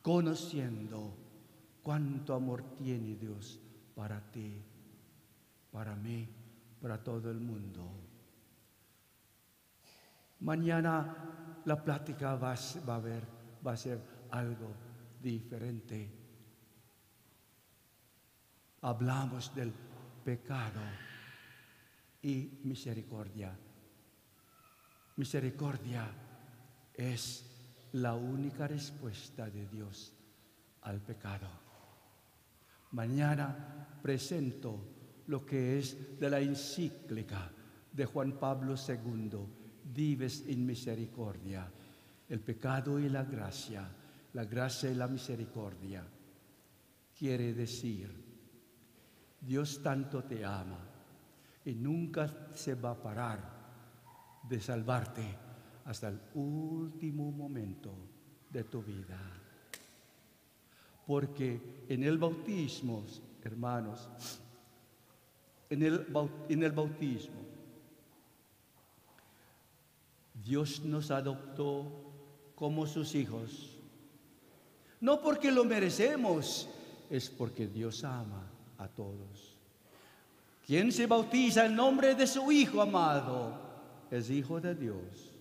conociendo cuánto amor tiene Dios para ti, para mí, para todo el mundo. Mañana la plática va, a, a ser algo diferente. Hablamos del pecado y misericordia. Misericordia es la única respuesta de Dios al pecado. Mañana presento lo que es de la encíclica de Juan Pablo II, Vives en misericordia, el pecado y la gracia, la gracia y la misericordia. Quiere decir, Dios tanto te ama y nunca se va a parar de salvarte hasta el último momento de tu vida. Porque en el bautismo, hermanos, en el, bautismo, Dios nos adoptó como sus hijos. No porque lo merecemos, es porque Dios ama a todos. Quien se bautiza en nombre de su Hijo amado es hijo de Dios.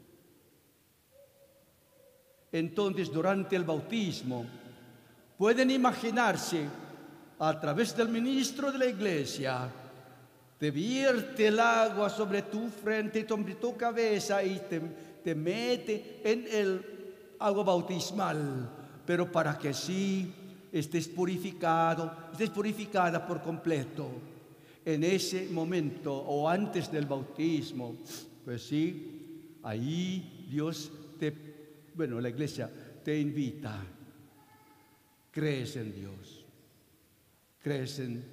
Entonces, durante el bautismo, pueden imaginarse a través del ministro de la iglesia, te vierte el agua sobre tu frente, sobre tu cabeza y te, te mete en el agua bautismal, pero para que sí estés purificado, estés purificada por completo. En ese momento o antes del bautismo, pues sí, ahí Dios te bueno, la iglesia te invita, crees en Dios, crees en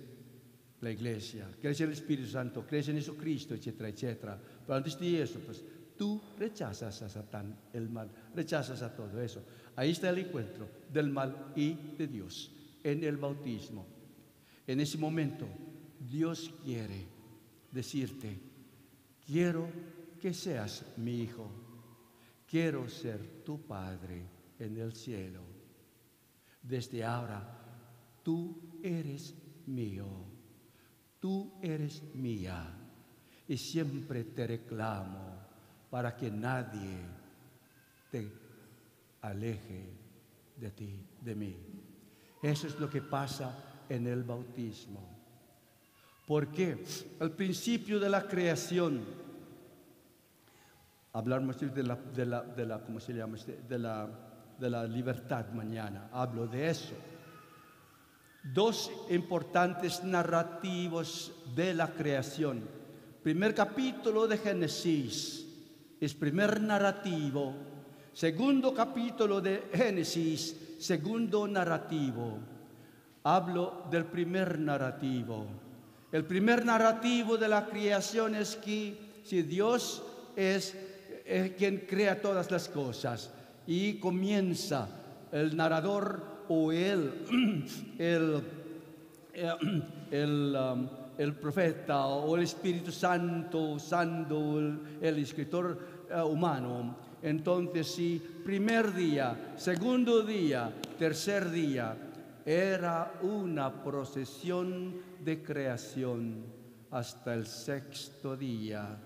la iglesia, crees en el Espíritu Santo, crees en Jesucristo, etcétera, etcétera. Pero antes de eso, pues tú rechazas a Satán, el mal, rechazas a todo eso. Ahí está el encuentro del mal y de Dios en el bautismo. En ese momento, Dios quiere decirte, quiero que seas mi hijo quiero ser tu Padre en el cielo. Desde ahora, tú eres mío, tú eres mía, y siempre te reclamo para que nadie te aleje de ti, de mí. Eso es lo que pasa en el bautismo. Porque al principio de la creación, Hablar de la, de la, de la ¿cómo se llama? Este? De la, de la libertad mañana. Hablo de eso. Dos importantes narrativos de la creación. Primer capítulo de Génesis es primer narrativo. Segundo capítulo de Génesis, segundo narrativo. Hablo del primer narrativo. El primer narrativo de la creación es que si Dios es es quien crea todas las cosas. Y comienza el narrador o el, el, el, um, el profeta o el Espíritu Santo usando el, escritor uh, humano. Entonces, si primer día, segundo día, tercer día, era una procesión de creación hasta el sexto día,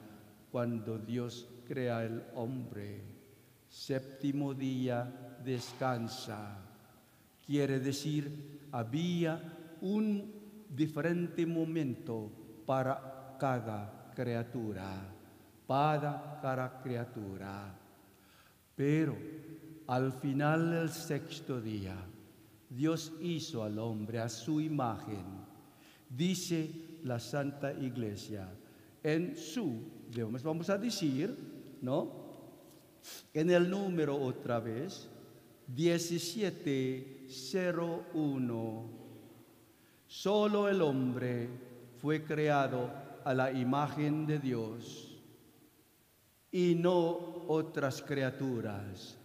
cuando Dios crea el hombre. Séptimo día descansa. Quiere decir, había un diferente momento para cada criatura, para cada criatura. Pero al final del sexto día, Dios hizo al hombre a su imagen, dice la Santa Iglesia, en su, vamos a decir, ¿no? En el número otra vez, 1701, solo el hombre fue creado a la imagen de Dios y no otras criaturas.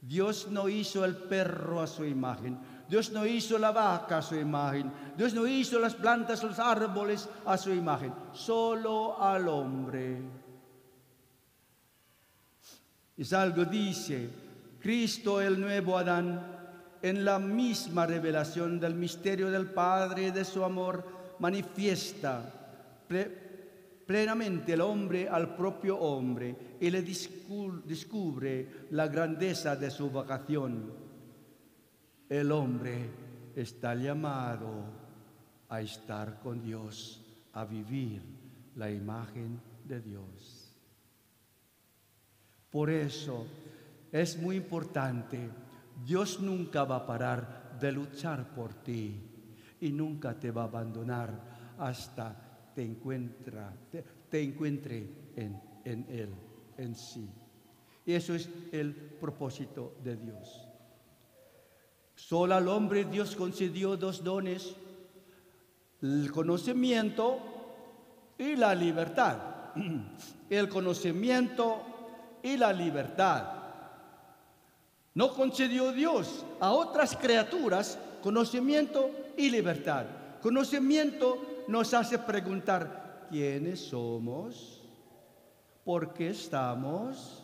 Dios no hizo el perro a su imagen, Dios no hizo la vaca a su imagen, Dios no hizo las plantas, los árboles a su imagen, solo al hombre. Y algo dice, Cristo el nuevo Adán, en la misma revelación del misterio del Padre y de su amor, manifiesta plenamente el hombre al propio hombre y le descubre la grandeza de su vocación. El hombre está llamado a estar con Dios, a vivir la imagen de Dios. Por eso es muy importante, Dios nunca va a parar de luchar por ti y nunca te va a abandonar hasta te, encuentra, te, encuentre en, en Él, en sí. Eso es el propósito de Dios. Solo al hombre Dios concedió dos dones, el conocimiento y la libertad. El conocimiento y la libertad. No concedió Dios a otras criaturas conocimiento y libertad. Conocimiento nos hace preguntar, ¿quiénes somos? ¿Por qué estamos?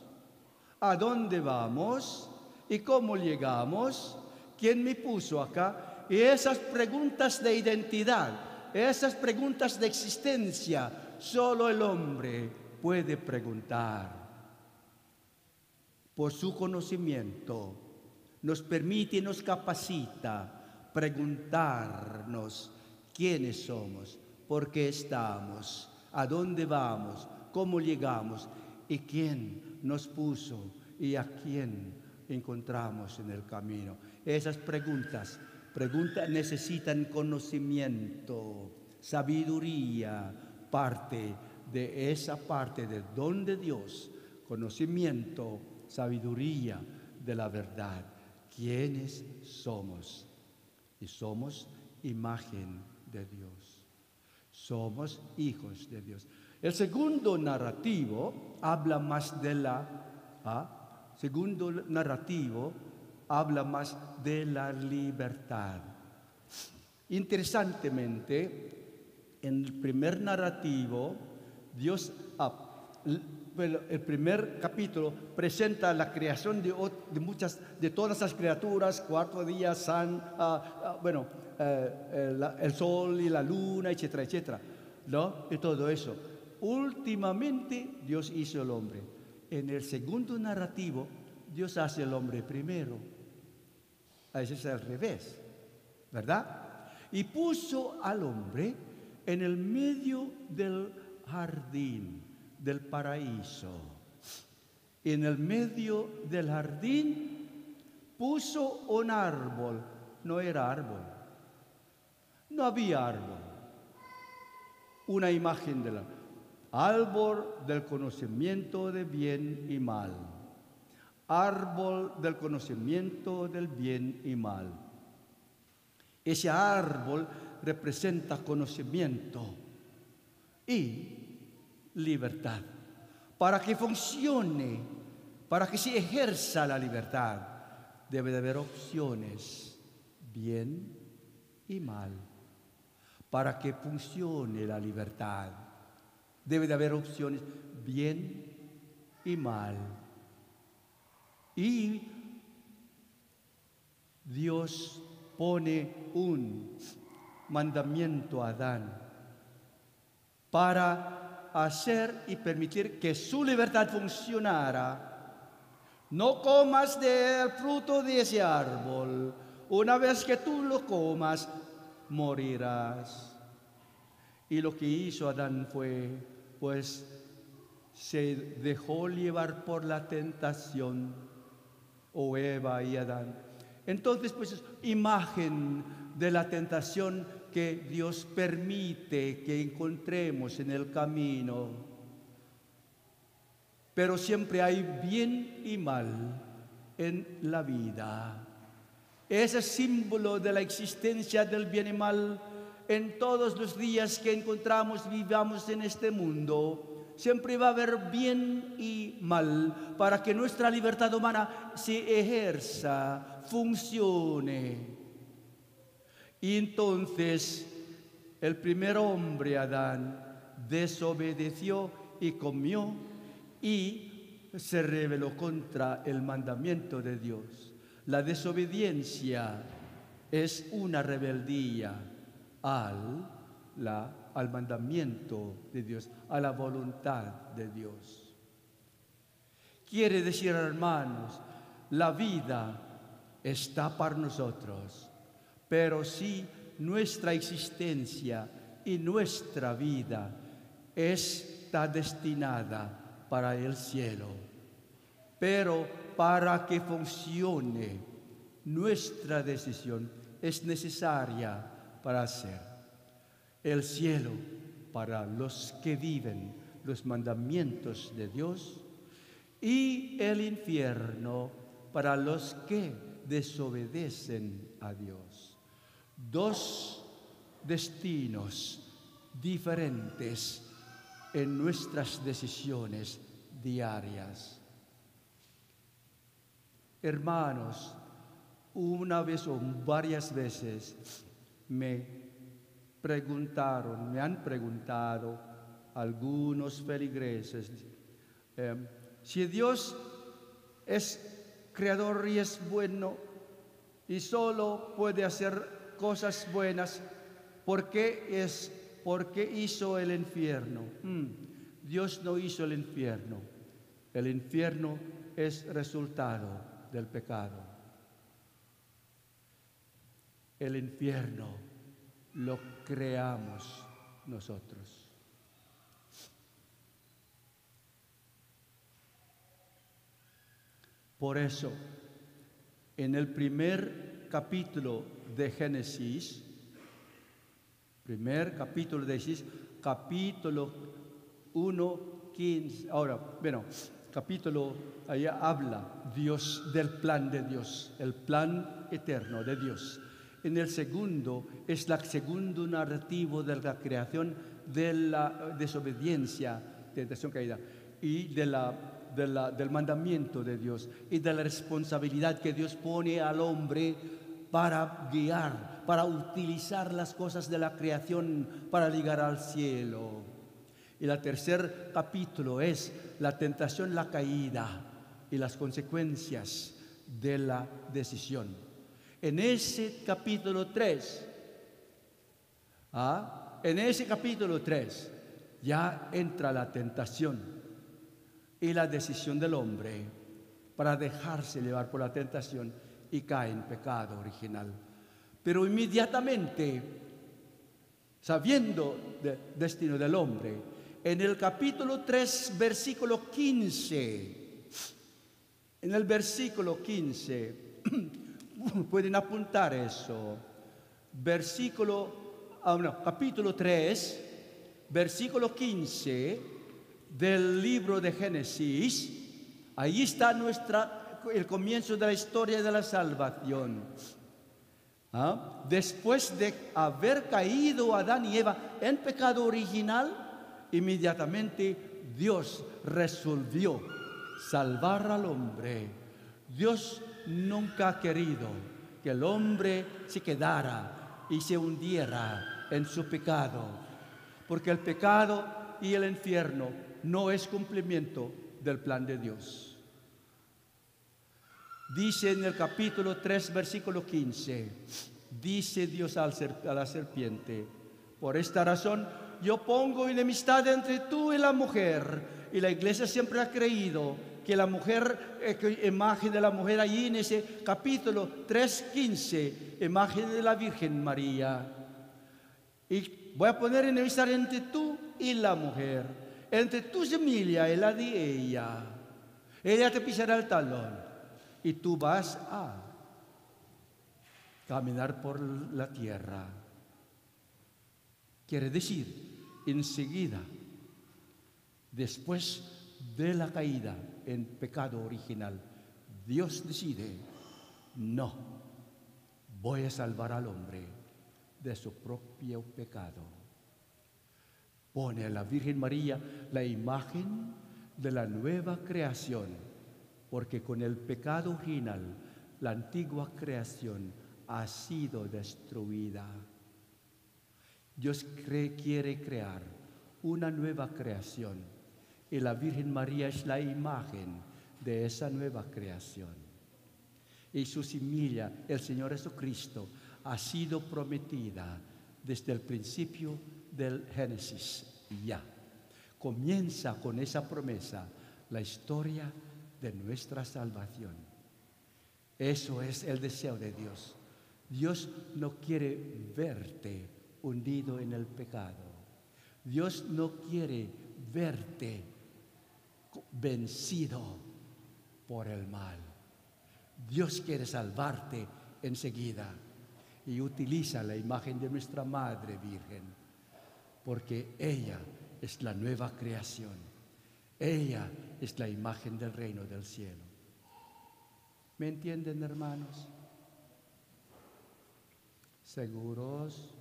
¿A dónde vamos? ¿Y cómo llegamos? ¿Quién me puso acá? Y esas preguntas de identidad, esas preguntas de existencia, solo el hombre puede preguntar. Por su conocimiento nos permite y nos capacita preguntarnos quiénes somos, por qué estamos, a dónde vamos, cómo llegamos y quién nos puso y a quién encontramos en el camino. Esas preguntas, preguntas necesitan conocimiento, sabiduría, parte de esa parte de don de Dios, conocimiento, sabiduría de la verdad. ¿Quiénes somos? Y somos imagen de Dios. Somos hijos de Dios. El segundo narrativo habla más de la... ¿ah? Segundo narrativo habla más de la libertad. Interesantemente, en el primer narrativo, Dios el primer capítulo presenta la creación de, muchas, de todas las criaturas, cuatro días, san, ah, ah, bueno, eh, el, sol y la luna, etcétera, etcétera, ¿no? Y todo eso. Últimamente Dios hizo el hombre. En el segundo narrativo, Dios hace el hombre primero. A veces es al revés, ¿verdad? Y puso al hombre en el medio del jardín del paraíso. En el medio del jardín puso un árbol. No era árbol. No había árbol. Una imagen del árbol del conocimiento de bien y mal. Árbol del conocimiento del bien y mal. Ese árbol representa conocimiento y libertad. Para que funcione, para que se ejerza la libertad, debe de haber opciones, bien y mal. Para que funcione la libertad, debe de haber opciones, bien y mal. Y Dios pone un mandamiento a Adán para hacer y permitir que su libertad funcionara. No comas del fruto de ese árbol. Una vez que tú lo comas, morirás. Y lo que hizo Adán fue, pues, se dejó llevar por la tentación o Eva y Adán. Entonces, pues es imagen de la tentación que Dios permite que encontremos en el camino. Pero siempre hay bien y mal en la vida. Ese símbolo de la existencia del bien y mal en todos los días que encontramos, vivamos en este mundo, siempre va a haber bien y mal para que nuestra libertad humana se ejerza, funcione. Y entonces el primer hombre, Adán, desobedeció y comió y se rebeló contra el mandamiento de Dios. La desobediencia es una rebeldía al, la, al mandamiento de Dios, a la voluntad de Dios. Quiere decir, hermanos, la vida está para nosotros, pero si nuestra existencia y nuestra vida está destinada para el cielo. Pero para que funcione nuestra decisión es necesaria para hacer. El cielo para los que viven los mandamientos de Dios y el infierno para los que desobedecen a Dios. Dos destinos diferentes en nuestras decisiones diarias. Hermanos, una vez o varias veces me preguntaron, me han preguntado algunos feligreses, eh, si Dios es creador y es bueno y solo puede hacer cosas buenas, ¿por qué, es, por qué hizo el infierno? Mm, Dios no hizo el infierno. El infierno es resultado del pecado. El infierno lo creamos nosotros. Por eso, en el primer capítulo de Génesis, primer capítulo de Génesis, capítulo 1, 15, ahora, bueno, capítulo, allá habla Dios del plan de Dios, el plan eterno de Dios. En el segundo es el segundo narrativo de la creación de la desobediencia, caída, y de la, del mandamiento de Dios y de la responsabilidad que Dios pone al hombre para guiar, para utilizar las cosas de la creación para llegar al cielo. Y el tercer capítulo es la tentación, la caída y las consecuencias de la decisión. En ese capítulo 3, ¿ah? en ese capítulo 3 ya entra la tentación y la decisión del hombre para dejarse llevar por la tentación y cae en pecado original. Pero inmediatamente, sabiendo del destino del hombre, en el capítulo 3, versículo 15, en el versículo 15, pueden apuntar eso. Versículo, ah, capítulo 3, versículo 15 del libro de Génesis. Ahí está nuestra, el comienzo de la historia de la salvación. ¿Ah? Después de haber caído Adán y Eva en pecado original, inmediatamente Dios resolvió salvar al hombre. Dios nunca ha querido que el hombre se quedara y se hundiera en su pecado, porque el pecado y el infierno no es cumplimiento del plan de Dios. Dice en el capítulo 3, versículo 15, dice Dios a la serpiente, por esta razón yo pongo enemistad entre tú y la mujer, y la iglesia siempre ha creído que la mujer, eh, imagen de la mujer allí en ese capítulo 3.15, imagen de la Virgen María. Y voy a poner enemistad entre tú y la mujer, entre tu semilla y la de ella. Ella te pisará el talón. Y tú vas a caminar por la tierra. Quiere decir, enseguida, después de la caída en pecado original, Dios decide, no, voy a salvar al hombre de su propio pecado. Pone a la Virgen María la imagen de la nueva creación, porque con el pecado original la antigua creación ha sido destruida. Dios quiere crear una nueva creación y la Virgen María es la imagen de esa nueva creación. Y su semilla, el Señor Jesucristo, ha sido prometida desde el principio del Génesis ya comienza con esa promesa la historia de nuestra salvación. Eso es el deseo de Dios. Dios no quiere verte hundido en el pecado. Dios no quiere verte vencido por el mal. Dios quiere salvarte enseguida y utiliza la imagen de nuestra Madre Virgen, porque ella es la nueva creación. Ella es la imagen del reino del cielo. ¿Me entienden, hermanos? ¿Seguros?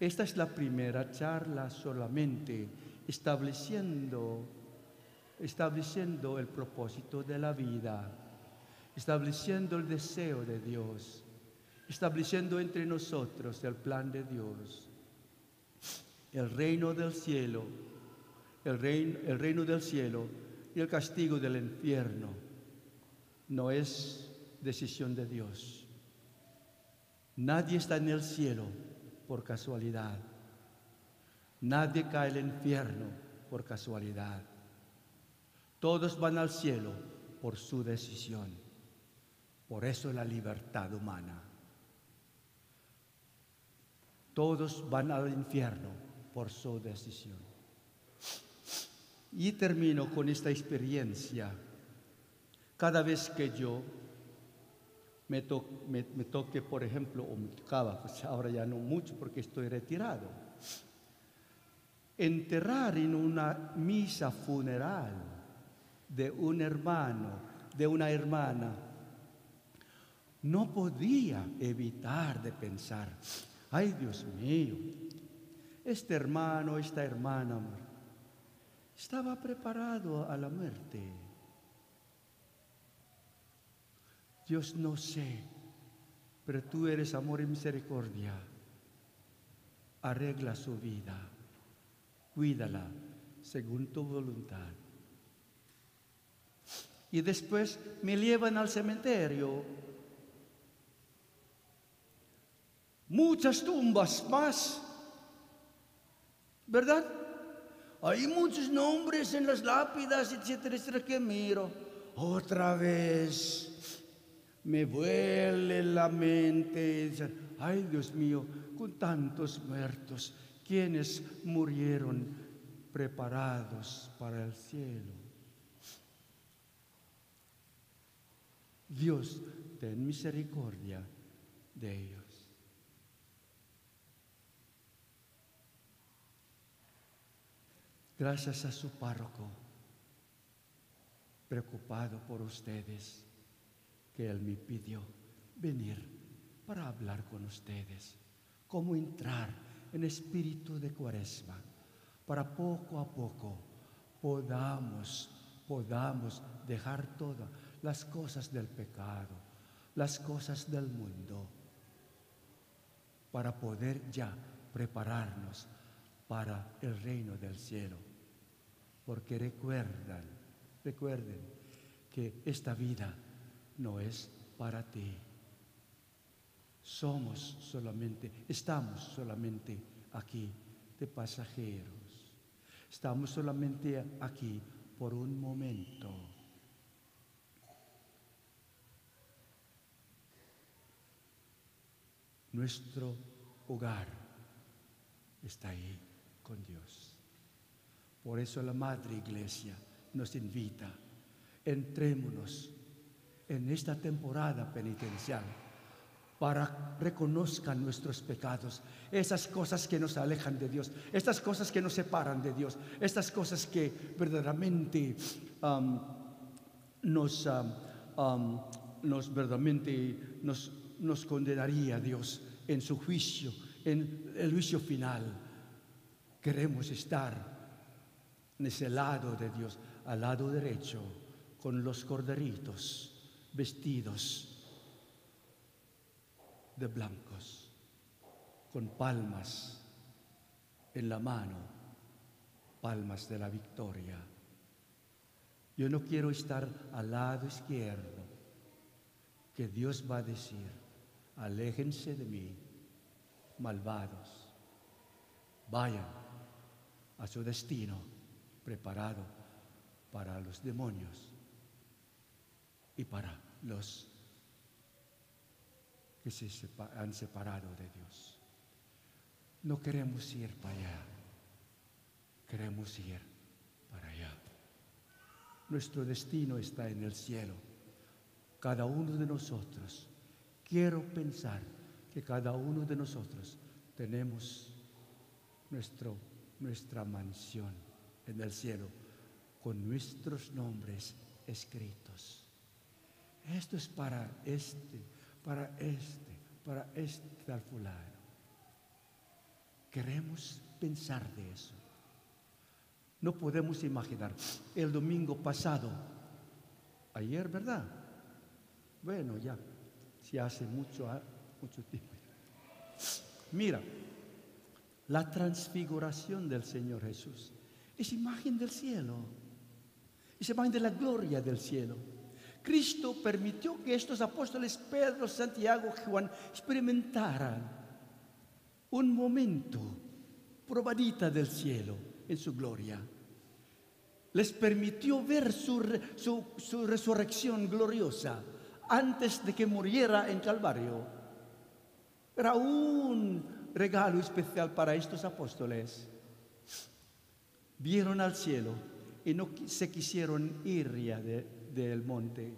Esta es la primera charla solamente estableciendo, estableciendo el propósito de la vida, estableciendo el deseo de Dios, estableciendo entre nosotros el plan de Dios el reino del cielo, el reino, el reino del cielo y el castigo del infierno no es decisión de Dios. Nadie está en el cielo por casualidad. Nadie cae al infierno por casualidad. Todos van al cielo por su decisión. Por eso la libertad humana. Todos van al infierno por su decisión. Y termino con esta experiencia. Cada vez que yo me, toque, por ejemplo, o me tocaba, pues ahora ya no mucho porque estoy retirado, enterrar en una misa funeral de un hermano, de una hermana, no podía evitar de pensar, ay Dios mío, este hermano, esta hermana, estaba preparado a la muerte. Dios no sé, pero tú eres amor y misericordia. Arregla su vida, cuídala según tu voluntad. Y después me llevan al cementerio. Muchas tumbas más ¿verdad? Hay muchos nombres en las lápidas, etcétera, etcétera, que miro. Otra vez me vuele la mente. Ay, Dios mío, con tantos muertos, quienes murieron preparados para el cielo. Dios, ten misericordia de ellos. Gracias a su párroco, preocupado por ustedes, que él me pidió venir para hablar con ustedes, cómo entrar en espíritu de cuaresma, para poco a poco podamos, podamos dejar todas las cosas del pecado, las cosas del mundo, para poder ya prepararnos para el reino del cielo porque recuerdan, recuerden que esta vida no es para ti. Somos solamente, estamos solamente aquí de pasajeros. Estamos solamente aquí por un momento. Nuestro hogar está ahí con Dios. Por eso la Madre Iglesia nos invita Entrémonos en esta temporada penitencial para reconozcan nuestros pecados, esas cosas que nos alejan de Dios, estas cosas que nos separan de Dios, estas cosas que verdaderamente um, nos, um, um, nos verdaderamente nos, nos condenaría Dios en su juicio, en el juicio final. Queremos estar en ese lado de Dios, al lado derecho, con los corderitos vestidos de blancos, con palmas en la mano, palmas de la victoria. Yo no quiero estar al lado izquierdo, que Dios va a decir, aléjense de mí, malvados, vayan a su destino preparado para los demonios y para los que se han separado de Dios. No queremos ir para allá, queremos ir para allá. Nuestro destino está en el cielo. Cada uno de nosotros, quiero pensar que cada uno de nosotros tenemos nuestro, nuestra mansión en el cielo con nuestros nombres escritos. Esto es para este, para este, para este tal fulano. Queremos pensar de eso. No podemos imaginar. El domingo pasado, ayer, ¿verdad? Bueno, ya, si hace mucho, ah, mucho tiempo. Mira, la transfiguración del Señor Jesús es imagen del cielo, es imagen de la gloria del cielo. Cristo permitió que estos apóstoles Pedro, Santiago, Juan experimentaran un momento, probadita del cielo en su gloria. Les permitió ver su, su resurrección gloriosa antes de que muriera en Calvario. Era un regalo especial para estos apóstoles. Vieron al cielo y no se quisieron ir ya de, del monte.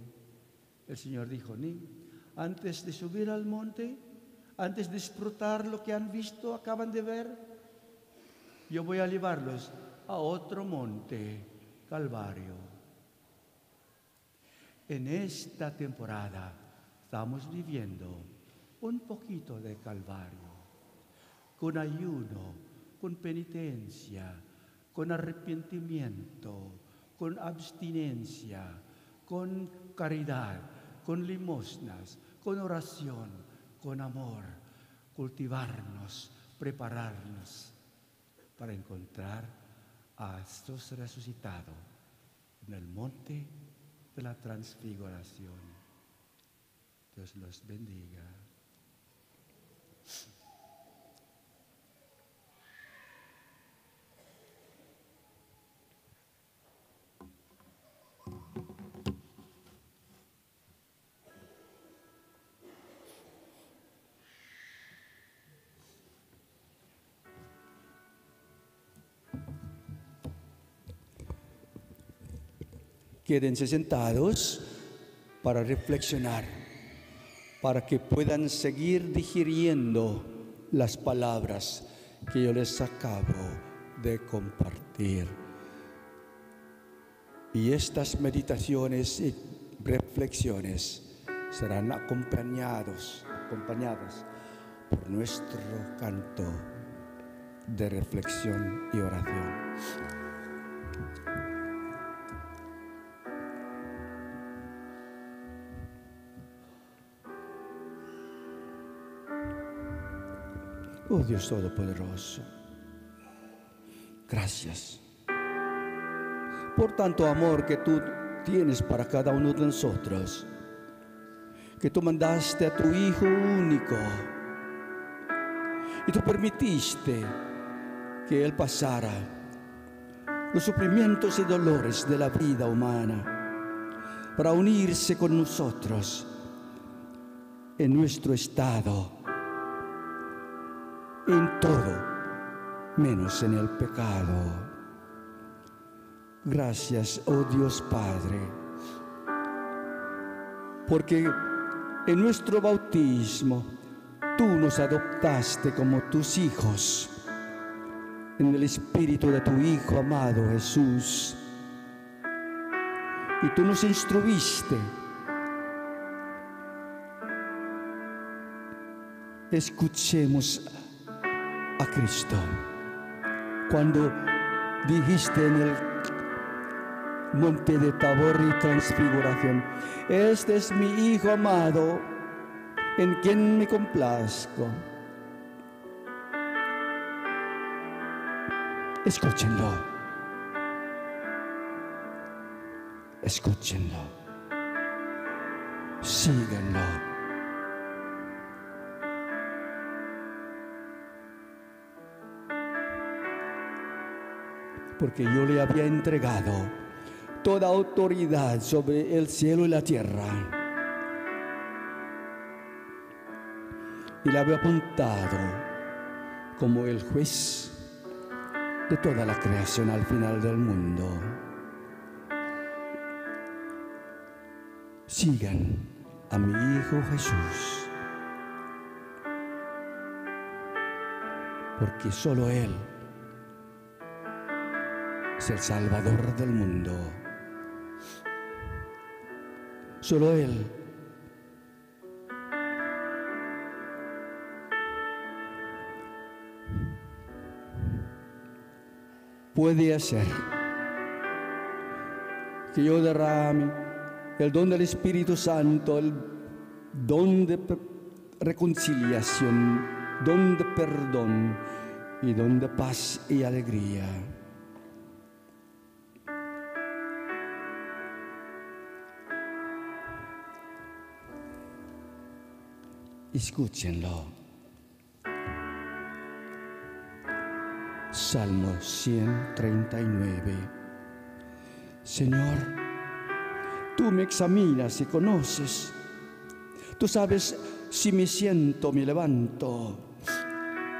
El Señor dijo, ni antes de subir al monte, antes de disfrutar lo que han visto, acaban de ver, yo voy a llevarlos a otro monte, Calvario. En esta temporada estamos viviendo un poquito de Calvario, con ayuno, con penitencia, con arrepentimiento, con abstinencia, con caridad, con limosnas, con oración, con amor, cultivarnos, prepararnos para encontrar a estos resucitados en el monte de la transfiguración. Dios los bendiga. Quédense sentados para reflexionar, para que puedan seguir digiriendo las palabras que yo les acabo de compartir. Y estas meditaciones y reflexiones serán acompañados, acompañadas por nuestro canto de reflexión y oración. Oh Dios Todopoderoso, gracias por tanto amor que tú tienes para cada uno de nosotros, que tú mandaste a tu Hijo único y tú permitiste que Él pasara los sufrimientos y dolores de la vida humana para unirse con nosotros en nuestro estado en todo, menos en el pecado. Gracias, oh Dios Padre, porque en nuestro bautismo tú nos adoptaste como tus hijos en el espíritu de tu Hijo amado Jesús. Y tú nos instruiste. Escuchemos a Cristo. Cuando dijiste en el monte de Tabor y transfiguración, este es mi Hijo amado en quien me complazco. Escúchenlo. Escúchenlo. Síganlo. Porque yo le había entregado toda autoridad sobre el cielo y la tierra. Y le había apuntado como el juez de toda la creación al final del mundo. Sigan a mi Hijo Jesús, porque solo Él es el Salvador del mundo. Solo Él puede hacer que yo derrame el don del Espíritu Santo, el don de reconciliación, don de perdón y don de paz y alegría. Escúchenlo. Salmo 139. Señor, tú me examinas y conoces. Tú sabes si me siento, me levanto.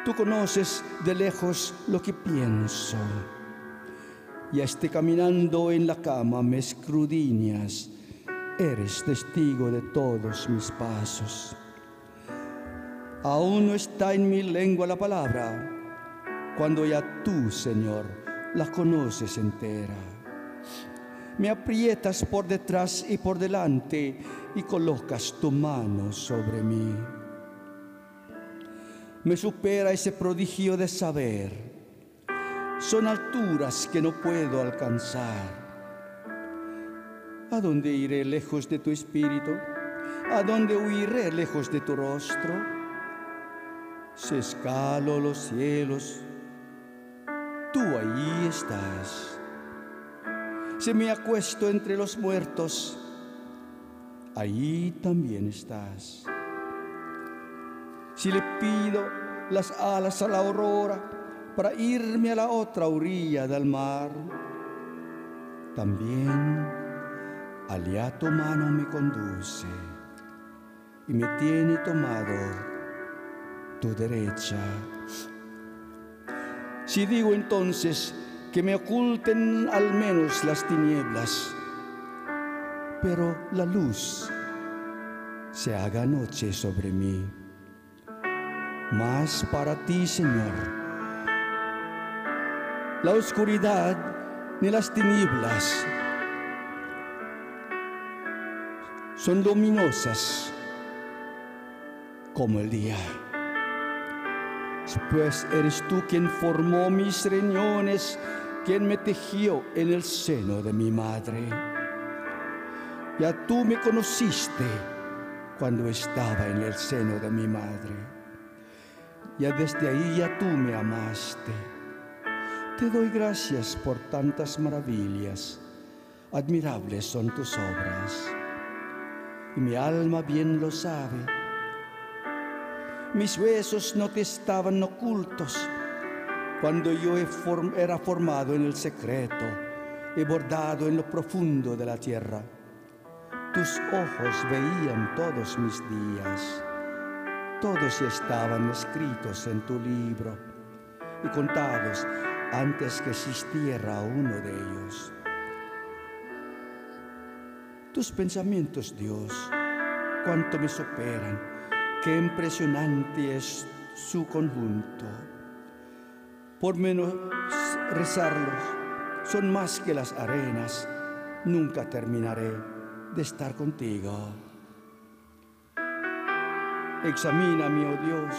Tú conoces de lejos lo que pienso. Ya esté caminando en la cama, me escrudiñas. Eres testigo de todos mis pasos. Aún no está en mi lengua la palabra, cuando ya tú, Señor, la conoces entera. Me aprietas por detrás y por delante y colocas tu mano sobre mí. Me supera ese prodigio de saber. Son alturas que no puedo alcanzar. ¿A dónde iré lejos de tu espíritu? ¿A dónde huiré lejos de tu rostro? Si escalo los cielos, tú ahí estás. Si me acuesto entre los muertos, ahí también estás. Si le pido las alas a la aurora para irme a la otra orilla del mar, también allá tu mano me conduce y me tiene tomado tu derecha. Si digo entonces que me oculten al menos las tinieblas, pero la luz se haga noche sobre mí. Más para ti, Señor, la oscuridad ni las tinieblas son luminosas como el día pues eres tú quien formó mis riñones, quien me tejió en el seno de mi madre. Ya tú me conociste cuando estaba en el seno de mi madre. Ya desde ahí ya tú me amaste. Te doy gracias por tantas maravillas. Admirables son tus obras. Y mi alma bien lo sabe mis huesos no te estaban ocultos cuando yo era formado en el secreto y bordado en lo profundo de la tierra. Tus ojos veían todos mis días, todos estaban escritos en tu libro y contados antes que existiera uno de ellos. Tus pensamientos, Dios, cuánto me superan, qué impresionante es su conjunto. Por menos rezarlos, son más que las arenas, nunca terminaré de estar contigo. Examíname, oh Dios,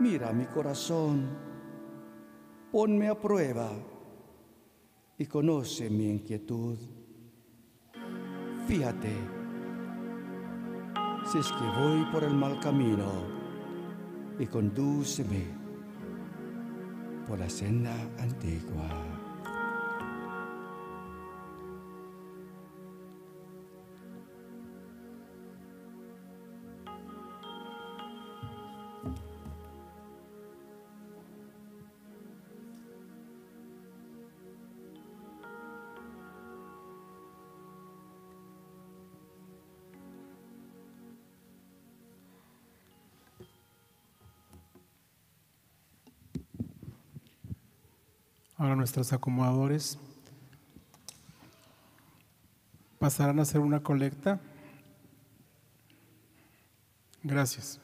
mira mi corazón, ponme a prueba y conoce mi inquietud. Fíjate, si es que voy por el mal camino y condúceme por la senda antigua. Ahora nuestros acomodadores pasarán a hacer una colecta. Gracias.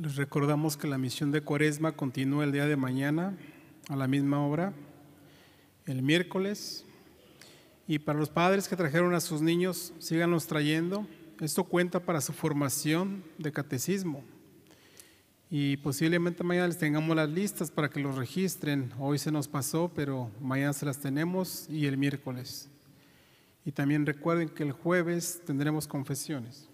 Les recordamos que la misión de Cuaresma continúa el día de mañana a la misma hora, el miércoles. Y para los padres que trajeron a sus niños, síganos trayendo. Esto cuenta para su formación de catecismo. Y posiblemente mañana les tengamos las listas para que los registren. Hoy se nos pasó, pero mañana se las tenemos y el miércoles. Y también recuerden que el jueves tendremos confesiones.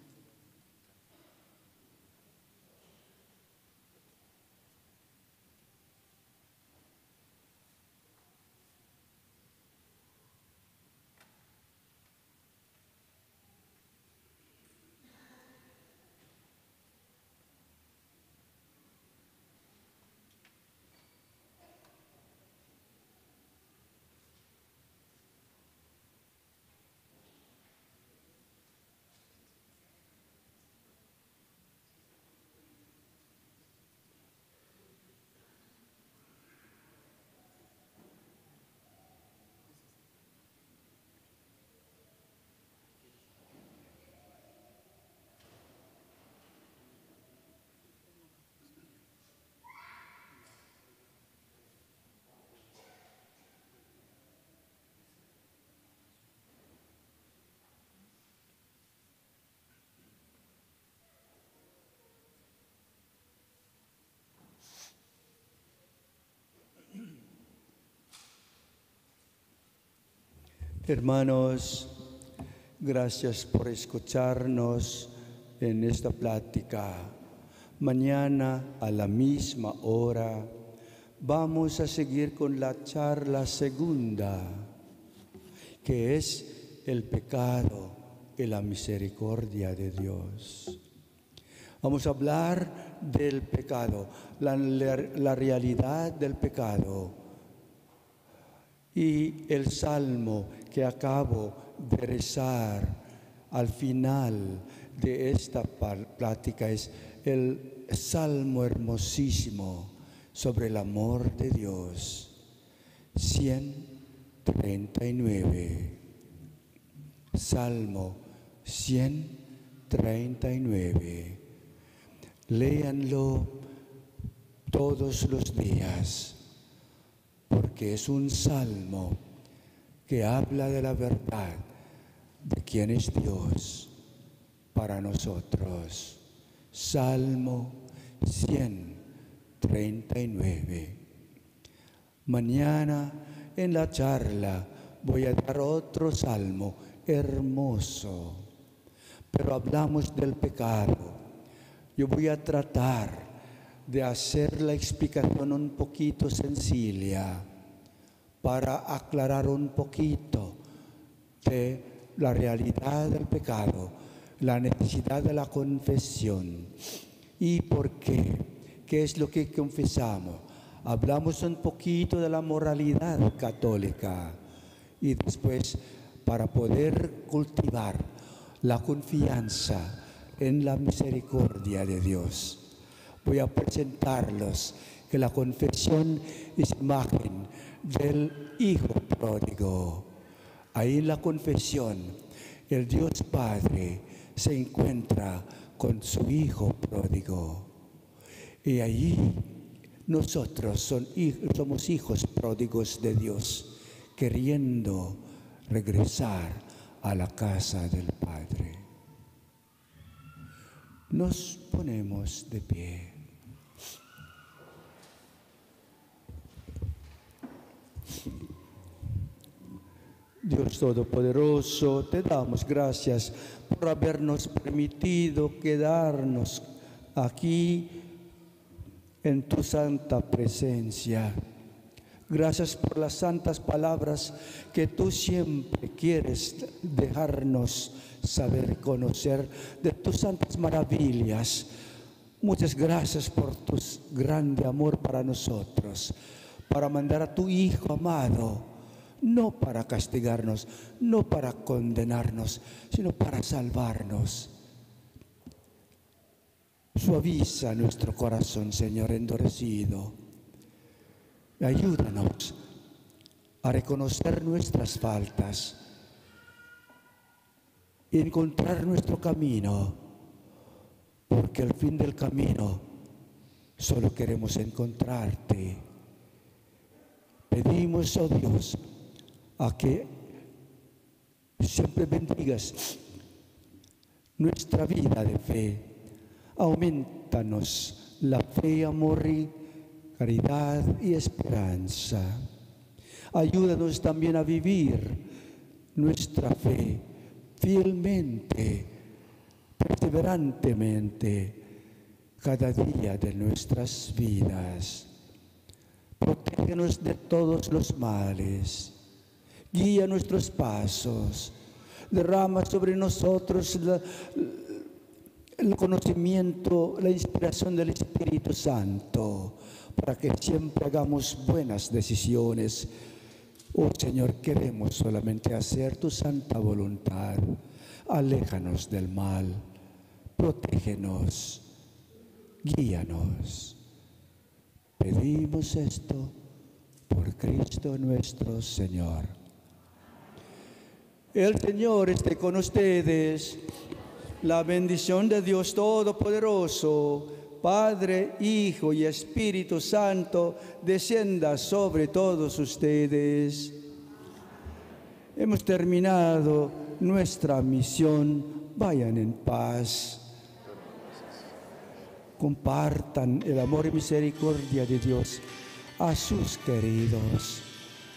Hermanos, gracias por escucharnos en esta plática. Mañana a la misma hora vamos a seguir con la charla segunda, que es el pecado y la misericordia de Dios. Vamos a hablar del pecado, la, realidad del pecado y el salmo que acabo de rezar al final de esta plática es el salmo hermosísimo sobre el amor de Dios. 139. Salmo 139. Léanlo todos los días, porque es un salmo que habla de la verdad de quién es Dios para nosotros. Salmo 139. Mañana en la charla voy a dar otro salmo hermoso, pero hablamos del pecado. Yo voy a tratar de hacer la explicación un poquito sencilla para aclarar un poquito de la realidad del pecado, la necesidad de la confesión. ¿Y por qué? ¿Qué es lo que confesamos? Hablamos un poquito de la moralidad católica y después para poder cultivar la confianza en la misericordia de Dios. Voy a presentarlos que la confesión es imagen del Hijo pródigo. Ahí la confesión, el Dios Padre se encuentra con su Hijo pródigo. Y allí nosotros somos hijos pródigos de Dios, queriendo regresar a la casa del Padre. Nos ponemos de pie. Dios Todopoderoso, te damos gracias por habernos permitido quedarnos aquí en tu santa presencia. Gracias por las santas palabras que tú siempre quieres dejarnos saber, conocer de tus santas maravillas. Muchas gracias por tu grande amor para nosotros, para mandar a tu Hijo amado, no para castigarnos, no para condenarnos, sino para salvarnos. Suaviza nuestro corazón, Señor, endurecido. Ayúdanos a reconocer nuestras faltas y encontrar nuestro camino, porque al fin del camino solo queremos encontrarte. Pedimos, oh Dios, a que siempre bendigas nuestra vida de fe Aumentanos la fe, amor y caridad y esperanza. Ayúdanos también a vivir nuestra fe fielmente, perseverantemente, cada día de nuestras vidas. Protégenos de todos los males. Guía nuestros pasos. Derrama sobre nosotros el conocimiento, la inspiración del Espíritu Santo, para que siempre hagamos buenas decisiones. Oh Señor, queremos solamente hacer tu santa voluntad. Aléjanos del mal, protégenos, guíanos. Pedimos esto por Cristo nuestro Señor. El Señor esté con ustedes la bendición de Dios Todopoderoso, Padre, Hijo y Espíritu Santo, descienda sobre todos ustedes. Hemos terminado nuestra misión. Vayan en paz. Compartan el amor y misericordia de Dios a sus queridos.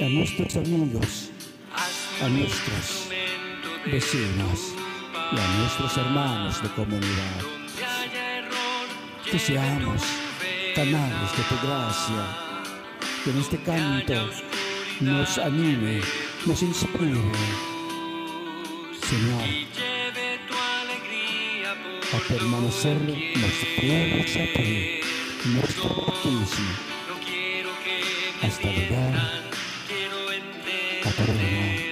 a nuestros amigos, a nuestros vecinos y a nuestros hermanos de comunidad. Que seamos canales de tu gracia, que en este canto nos anime, nos inspire, Señor a permanecer los fieles a ti, nuestro bautismo, hasta llegar Hasta luego.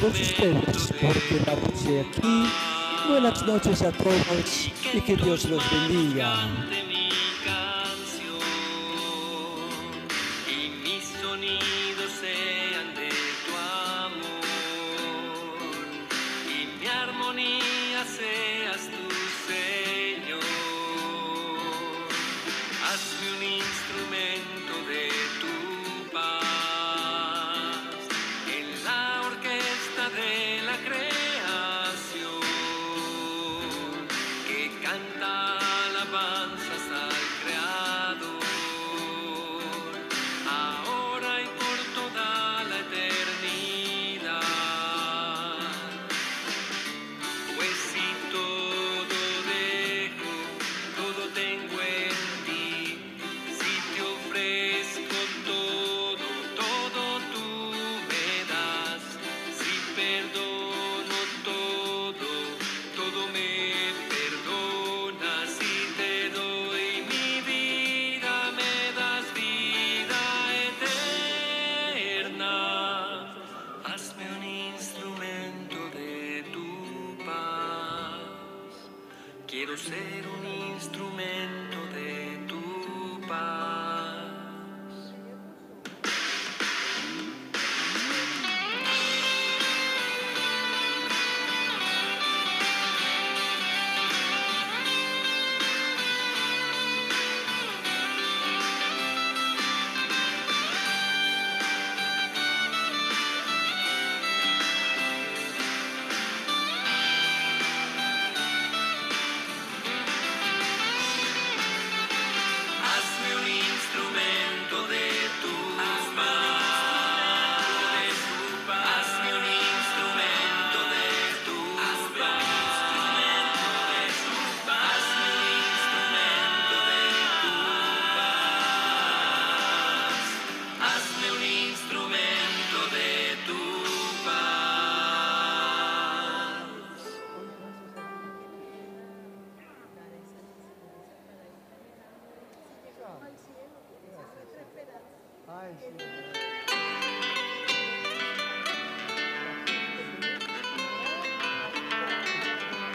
todos ustedes, porque la aquí. Buenas noches a todos y que Dios los bendiga.